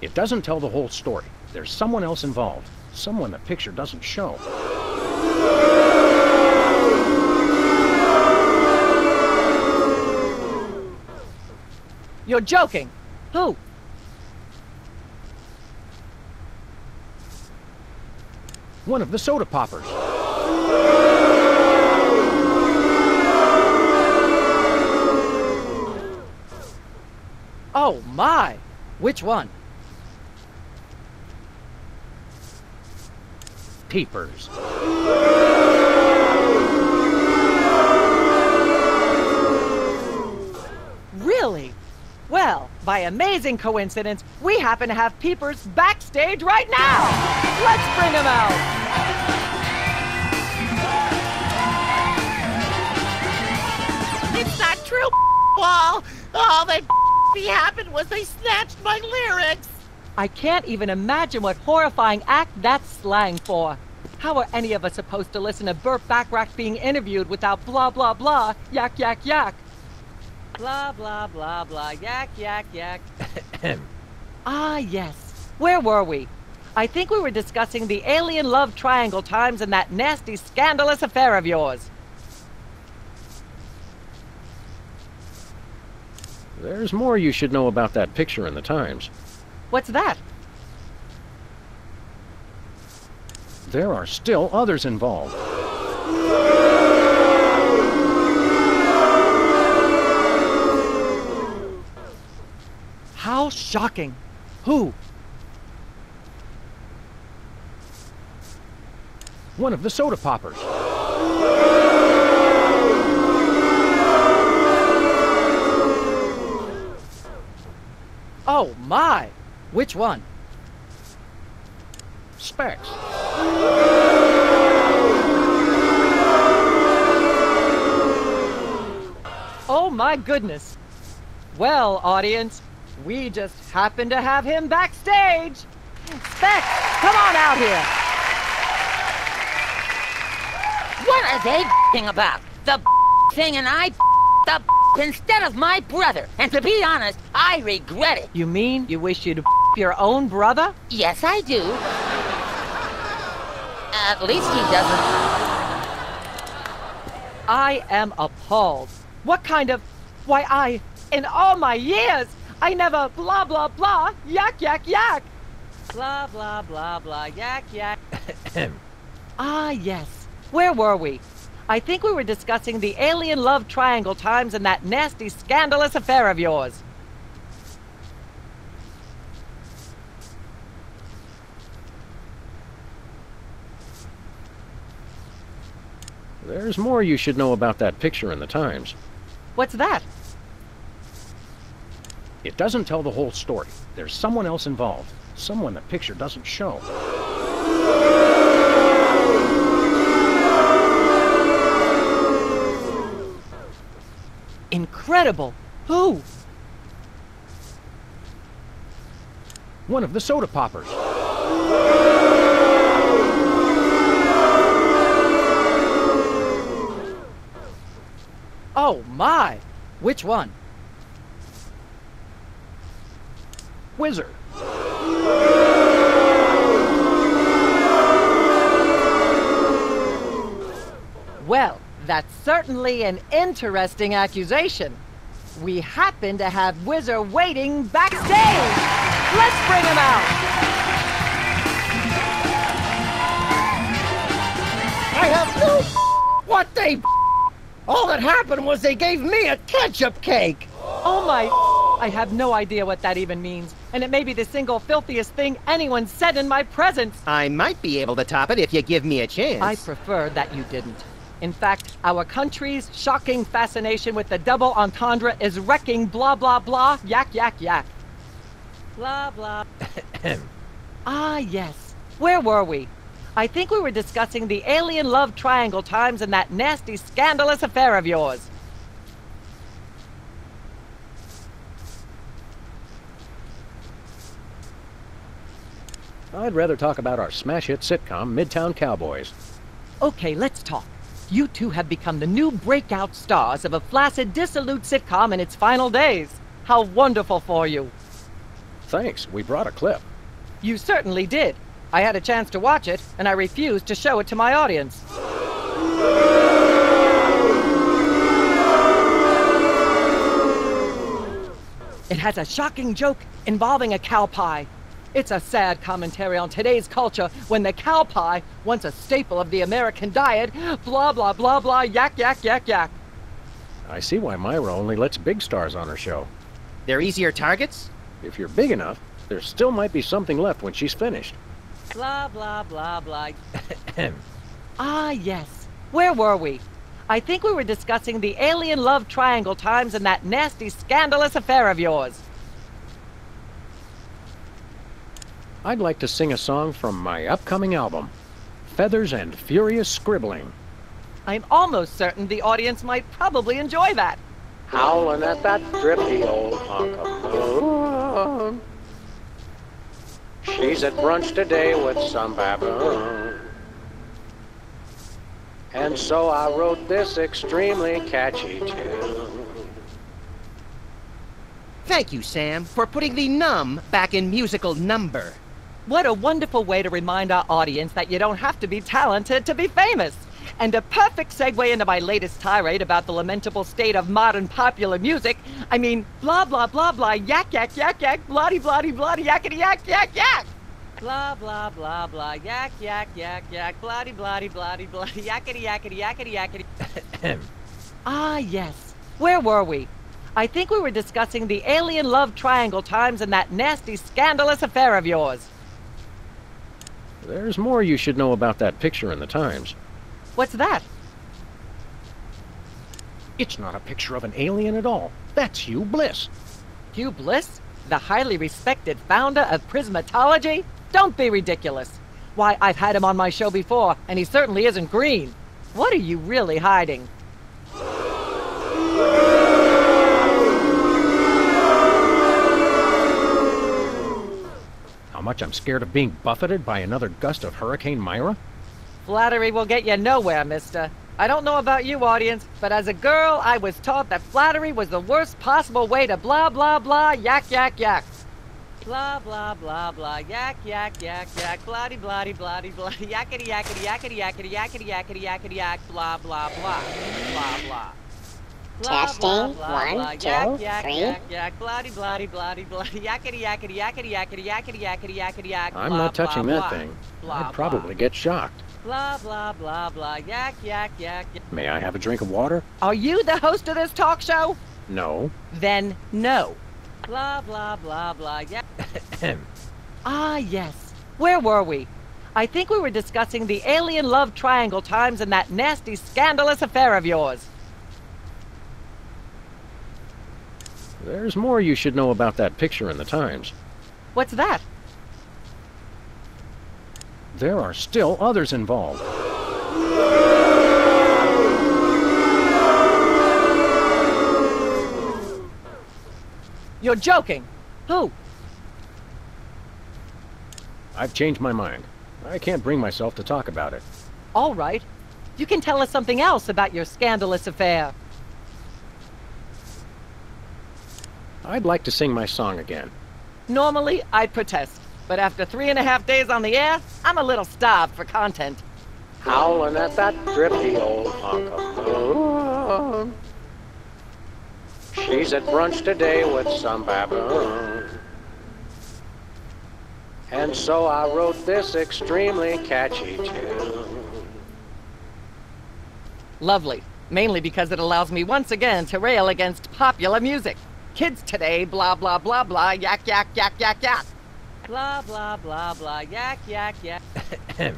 It doesn't tell the whole story. There's someone else involved. Someone the picture doesn't show. You're joking. Who? One of the soda poppers. Oh my! Which one? Peepers. Really? Well, by amazing coincidence, we happen to have peepers backstage right now! Let's bring him out! It's not true [laughs] wall! Oh, they happened was they snatched my lyrics. I can't even imagine what horrifying act that's slang for. How are any of us supposed to listen to Burt Bacharach being interviewed without blah blah blah, yak yak yak? Blah blah blah blah, yak yak yak. [coughs] ah, yes. Where were we? I think we were discussing the alien love triangle times and that nasty, scandalous affair of yours. There's more you should know about that picture in the Times. What's that? There are still others involved. How shocking. Who? One of the soda poppers. Oh my! Which one? Specs. Oh my goodness. Well, audience, we just happen to have him backstage. Specs, come on out here. What are they about? The thing and I the instead of my brother. And to be honest, I regret it. You mean you wish you'd your own brother? Yes, I do. At least he doesn't. I am appalled. What kind of... Why, I... In all my years, I never blah blah blah, yak yak yak. Blah blah blah blah, yak yak. [coughs] ah, yes. Where were we? I think we were discussing the alien love triangle times and that nasty, scandalous affair of yours. There's more you should know about that picture in the Times. What's that? It doesn't tell the whole story. There's someone else involved. Someone the picture doesn't show. Incredible! Who? One of the soda poppers. Oh my! Which one? Whizzer. Well, that's certainly an interesting accusation. We happen to have Whizzer waiting backstage! Let's bring him out! I have no [laughs] what they [laughs] all that happened was they gave me a ketchup cake. Oh my [laughs] I have no idea what that even means, and it may be the single filthiest thing anyone said in my presence. I might be able to top it if you give me a chance. I prefer that you didn't. In fact, our country's shocking fascination with the double entendre is wrecking blah blah blah, yak yak yak. Blah blah. [coughs] ah, yes. Where were we? I think we were discussing the alien love triangle times and that nasty, scandalous affair of yours. I'd rather talk about our smash hit sitcom, Midtown Cowboys. Okay, let's talk. You two have become the new breakout stars of a flaccid, dissolute sitcom in its final days. How wonderful for you. Thanks, we brought a clip. You certainly did. I had a chance to watch it, and I refused to show it to my audience. It has a shocking joke involving a cow pie. It's a sad commentary on today's culture when the cow pie, once a staple of the American diet, blah blah blah blah yak yak yak yak. I see why Myra only lets big stars on her show. They're easier targets? If you're big enough, there still might be something left when she's finished. Blah blah blah blah. [laughs] ah yes. Where were we? I think we were discussing the alien love triangle times and that nasty, scandalous affair of yours. I'd like to sing a song from my upcoming album, Feathers and Furious Scribbling. I'm almost certain the audience might probably enjoy that. Howling at that drippy old hunk of moon. She's at brunch today with some baboon. And so I wrote this extremely catchy tune. Thank you, Sam, for putting the num back in musical number. What a wonderful way to remind our audience that you don't have to be talented to be famous. And a perfect segue into my latest tirade about the lamentable state of modern popular music. I mean, blah, blah, blah, blah, yak, yak, yak, yak, bloody, bloody, bloody, yakety, yak, yak, yak. Blah, blah, blah, blah, yak, yak, yak, yak, bloody, bloody, bloody, bloody, yakety, yakety, yakety, yakety. [coughs] ah, yes. Where were we? I think we were discussing the alien love triangle times and that nasty, scandalous affair of yours. There's more you should know about that picture in the Times. What's that? It's not a picture of an alien at all. That's Hugh Bliss. Hugh Bliss? The highly respected founder of Prismatology? Don't be ridiculous. Why, I've had him on my show before, and he certainly isn't green. What are you really hiding? How much I'm scared of being buffeted by another gust of Hurricane Myra? Flattery will get you nowhere, mister. I don't know about you, audience, but as a girl, I was taught that flattery was the worst possible way to blah, blah, blah, yak, yak, yak. Blah, blah, blah, blah, yak, yak, yak, yak, bloody, bloody, bloody, bloody, yakety, yakety, yakety, yakety, yakety, yakety, yakety, yak, blah, blah, blah, blah, blah. Blah, Testing. blah, blah, One, blah, two, yak, yak, three. yak, yak, bloody, bloody, bloody, bloody, [laughs] yakety, yakety, yakety, yakety, yakety, yakety, yakety, yak, I'm not touching that thing. I'd probably get shocked. Blah, blah, blah, blah, yak, yak, yak, yak. May I have a drink of water? Are you the host of this talk show? No. Then no. Blah, blah, blah, blah, yak. [laughs] ah, yes. Where were we? I think we were discussing the alien love triangle times and that nasty, scandalous affair of yours. There's more you should know about that picture in the Times. What's that? There are still others involved. You're joking. Who? I've changed my mind. I can't bring myself to talk about it. All right. You can tell us something else about your scandalous affair. I'd like to sing my song again. Normally, I'd protest. But after three and a half days on the air, I'm a little starved for content. Howling at that drippy old hunk of moon. She's at brunch today with some baboon. And so I wrote this extremely catchy tune. Lovely. Mainly because it allows me once again to rail against popular music. Kids today, blah, blah, blah, blah, yak, yak, yak, yak, yak. Blah, blah, blah, blah, yak, yak, yak. [laughs]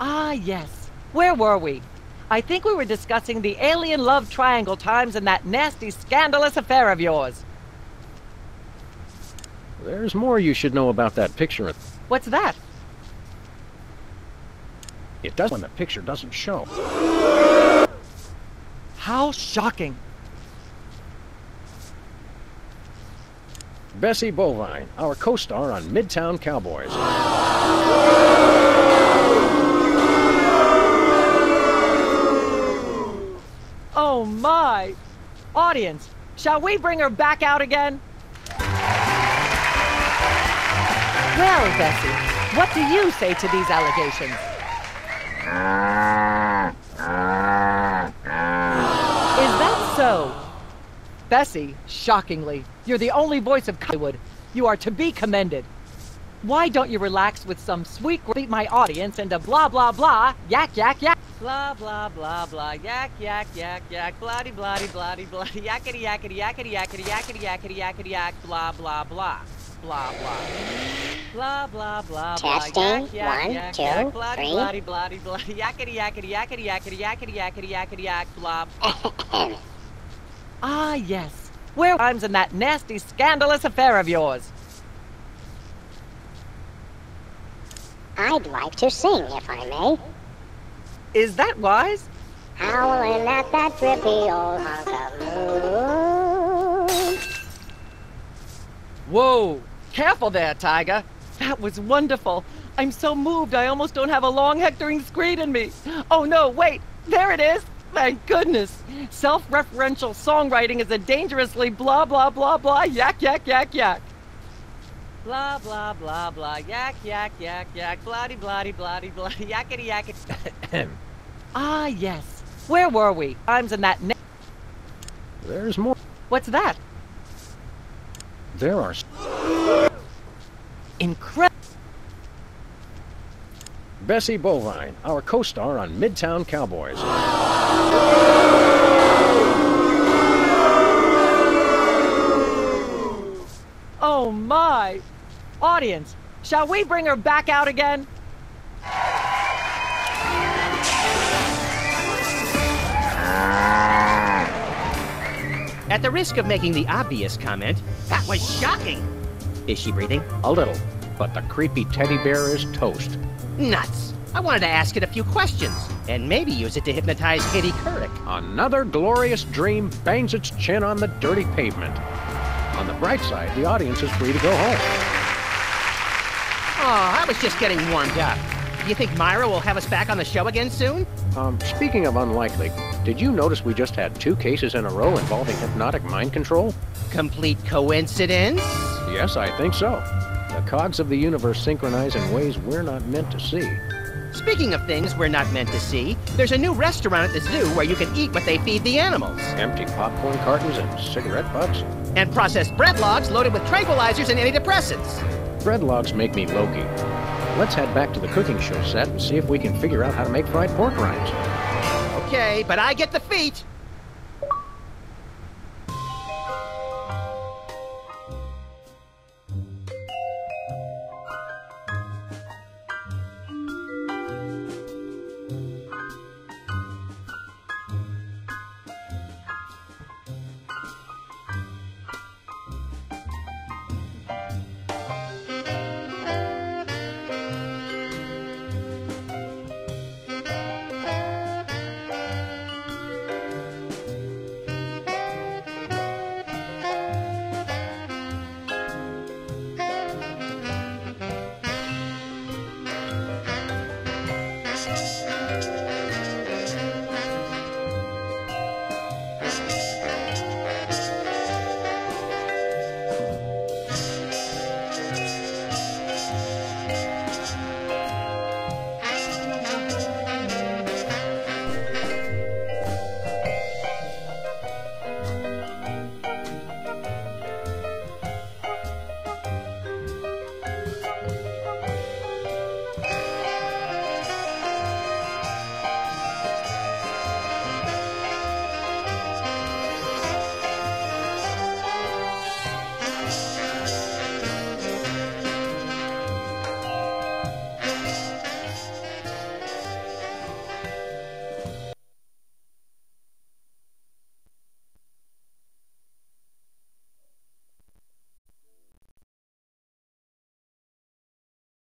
ah, yes. Where were we? I think we were discussing the alien love triangle times and that nasty, scandalous affair of yours. There's more you should know about that picture. What's that? It does when the picture doesn't show. How shocking. Bessie Bovine, our co-star on Midtown Cowboys. Oh my! Audience, shall we bring her back out again? Well, Bessie, what do you say to these allegations? Ah, ah, ah. Is that so? Bessie, shockingly, you're the only voice of Hollywood. You are to be commended. Why don't you relax with some sweet beat my audience into blah blah blah, yak yak yak. Blah blah blah blah, yak yak yak yak, bloody bloody bloody bloody, yakety yakety yakety yakety yakety yakety yakety yak, blah blah blah. blah blah. Blah blah blah Testing. blah. Yak, yak, One, yak, two, yak, bloody, bloody, bloody, bloody, yakety yakety yakety yakety yakety yakety yakety yak blah. Ah yes. Where I'm in that nasty scandalous affair of yours. I'd like to sing, if I may. Is that wise? Howling at that drippy old hunk of moon. Whoa! Careful there, Tiger. That was wonderful. I'm so moved I almost don't have a long hectoring screed in me. Oh no, wait! There it is! Thank goodness! Self-referential songwriting is a dangerously blah blah blah blah yak yak yak yak. Blah blah blah blah yak yak yak yak bloody bloody bloody bloody yakety yakety. [coughs] ah yes. Where were we? I'm in that. Ne- There's more. What's that? There are. Incredible. Bessie Bovine, our co-star on Midtown Cowboys. Oh my! Audience, shall we bring her back out again? Ah. At the risk of making the obvious comment, that was shocking. Is she breathing? A little, but the creepy teddy bear is toast. Nuts. I wanted to ask it a few questions, and maybe use it to hypnotize Katie Couric. Another glorious dream bangs its chin on the dirty pavement. On the bright side, the audience is free to go home. Oh, I was just getting warmed up. Do you think Myra will have us back on the show again soon? Um, speaking of unlikely, did you notice we just had two cases in a row involving hypnotic mind control? Complete coincidence? Yes, I think so. The cogs of the universe synchronize in ways we're not meant to see. Speaking of things we're not meant to see, there's a new restaurant at the zoo where you can eat what they feed the animals. Empty popcorn cartons and cigarette butts? And processed bread logs loaded with tranquilizers and antidepressants. Bread logs make me low-key. Let's head back to the cooking show set and see if we can figure out how to make fried pork rinds. Okay, but I get the feet.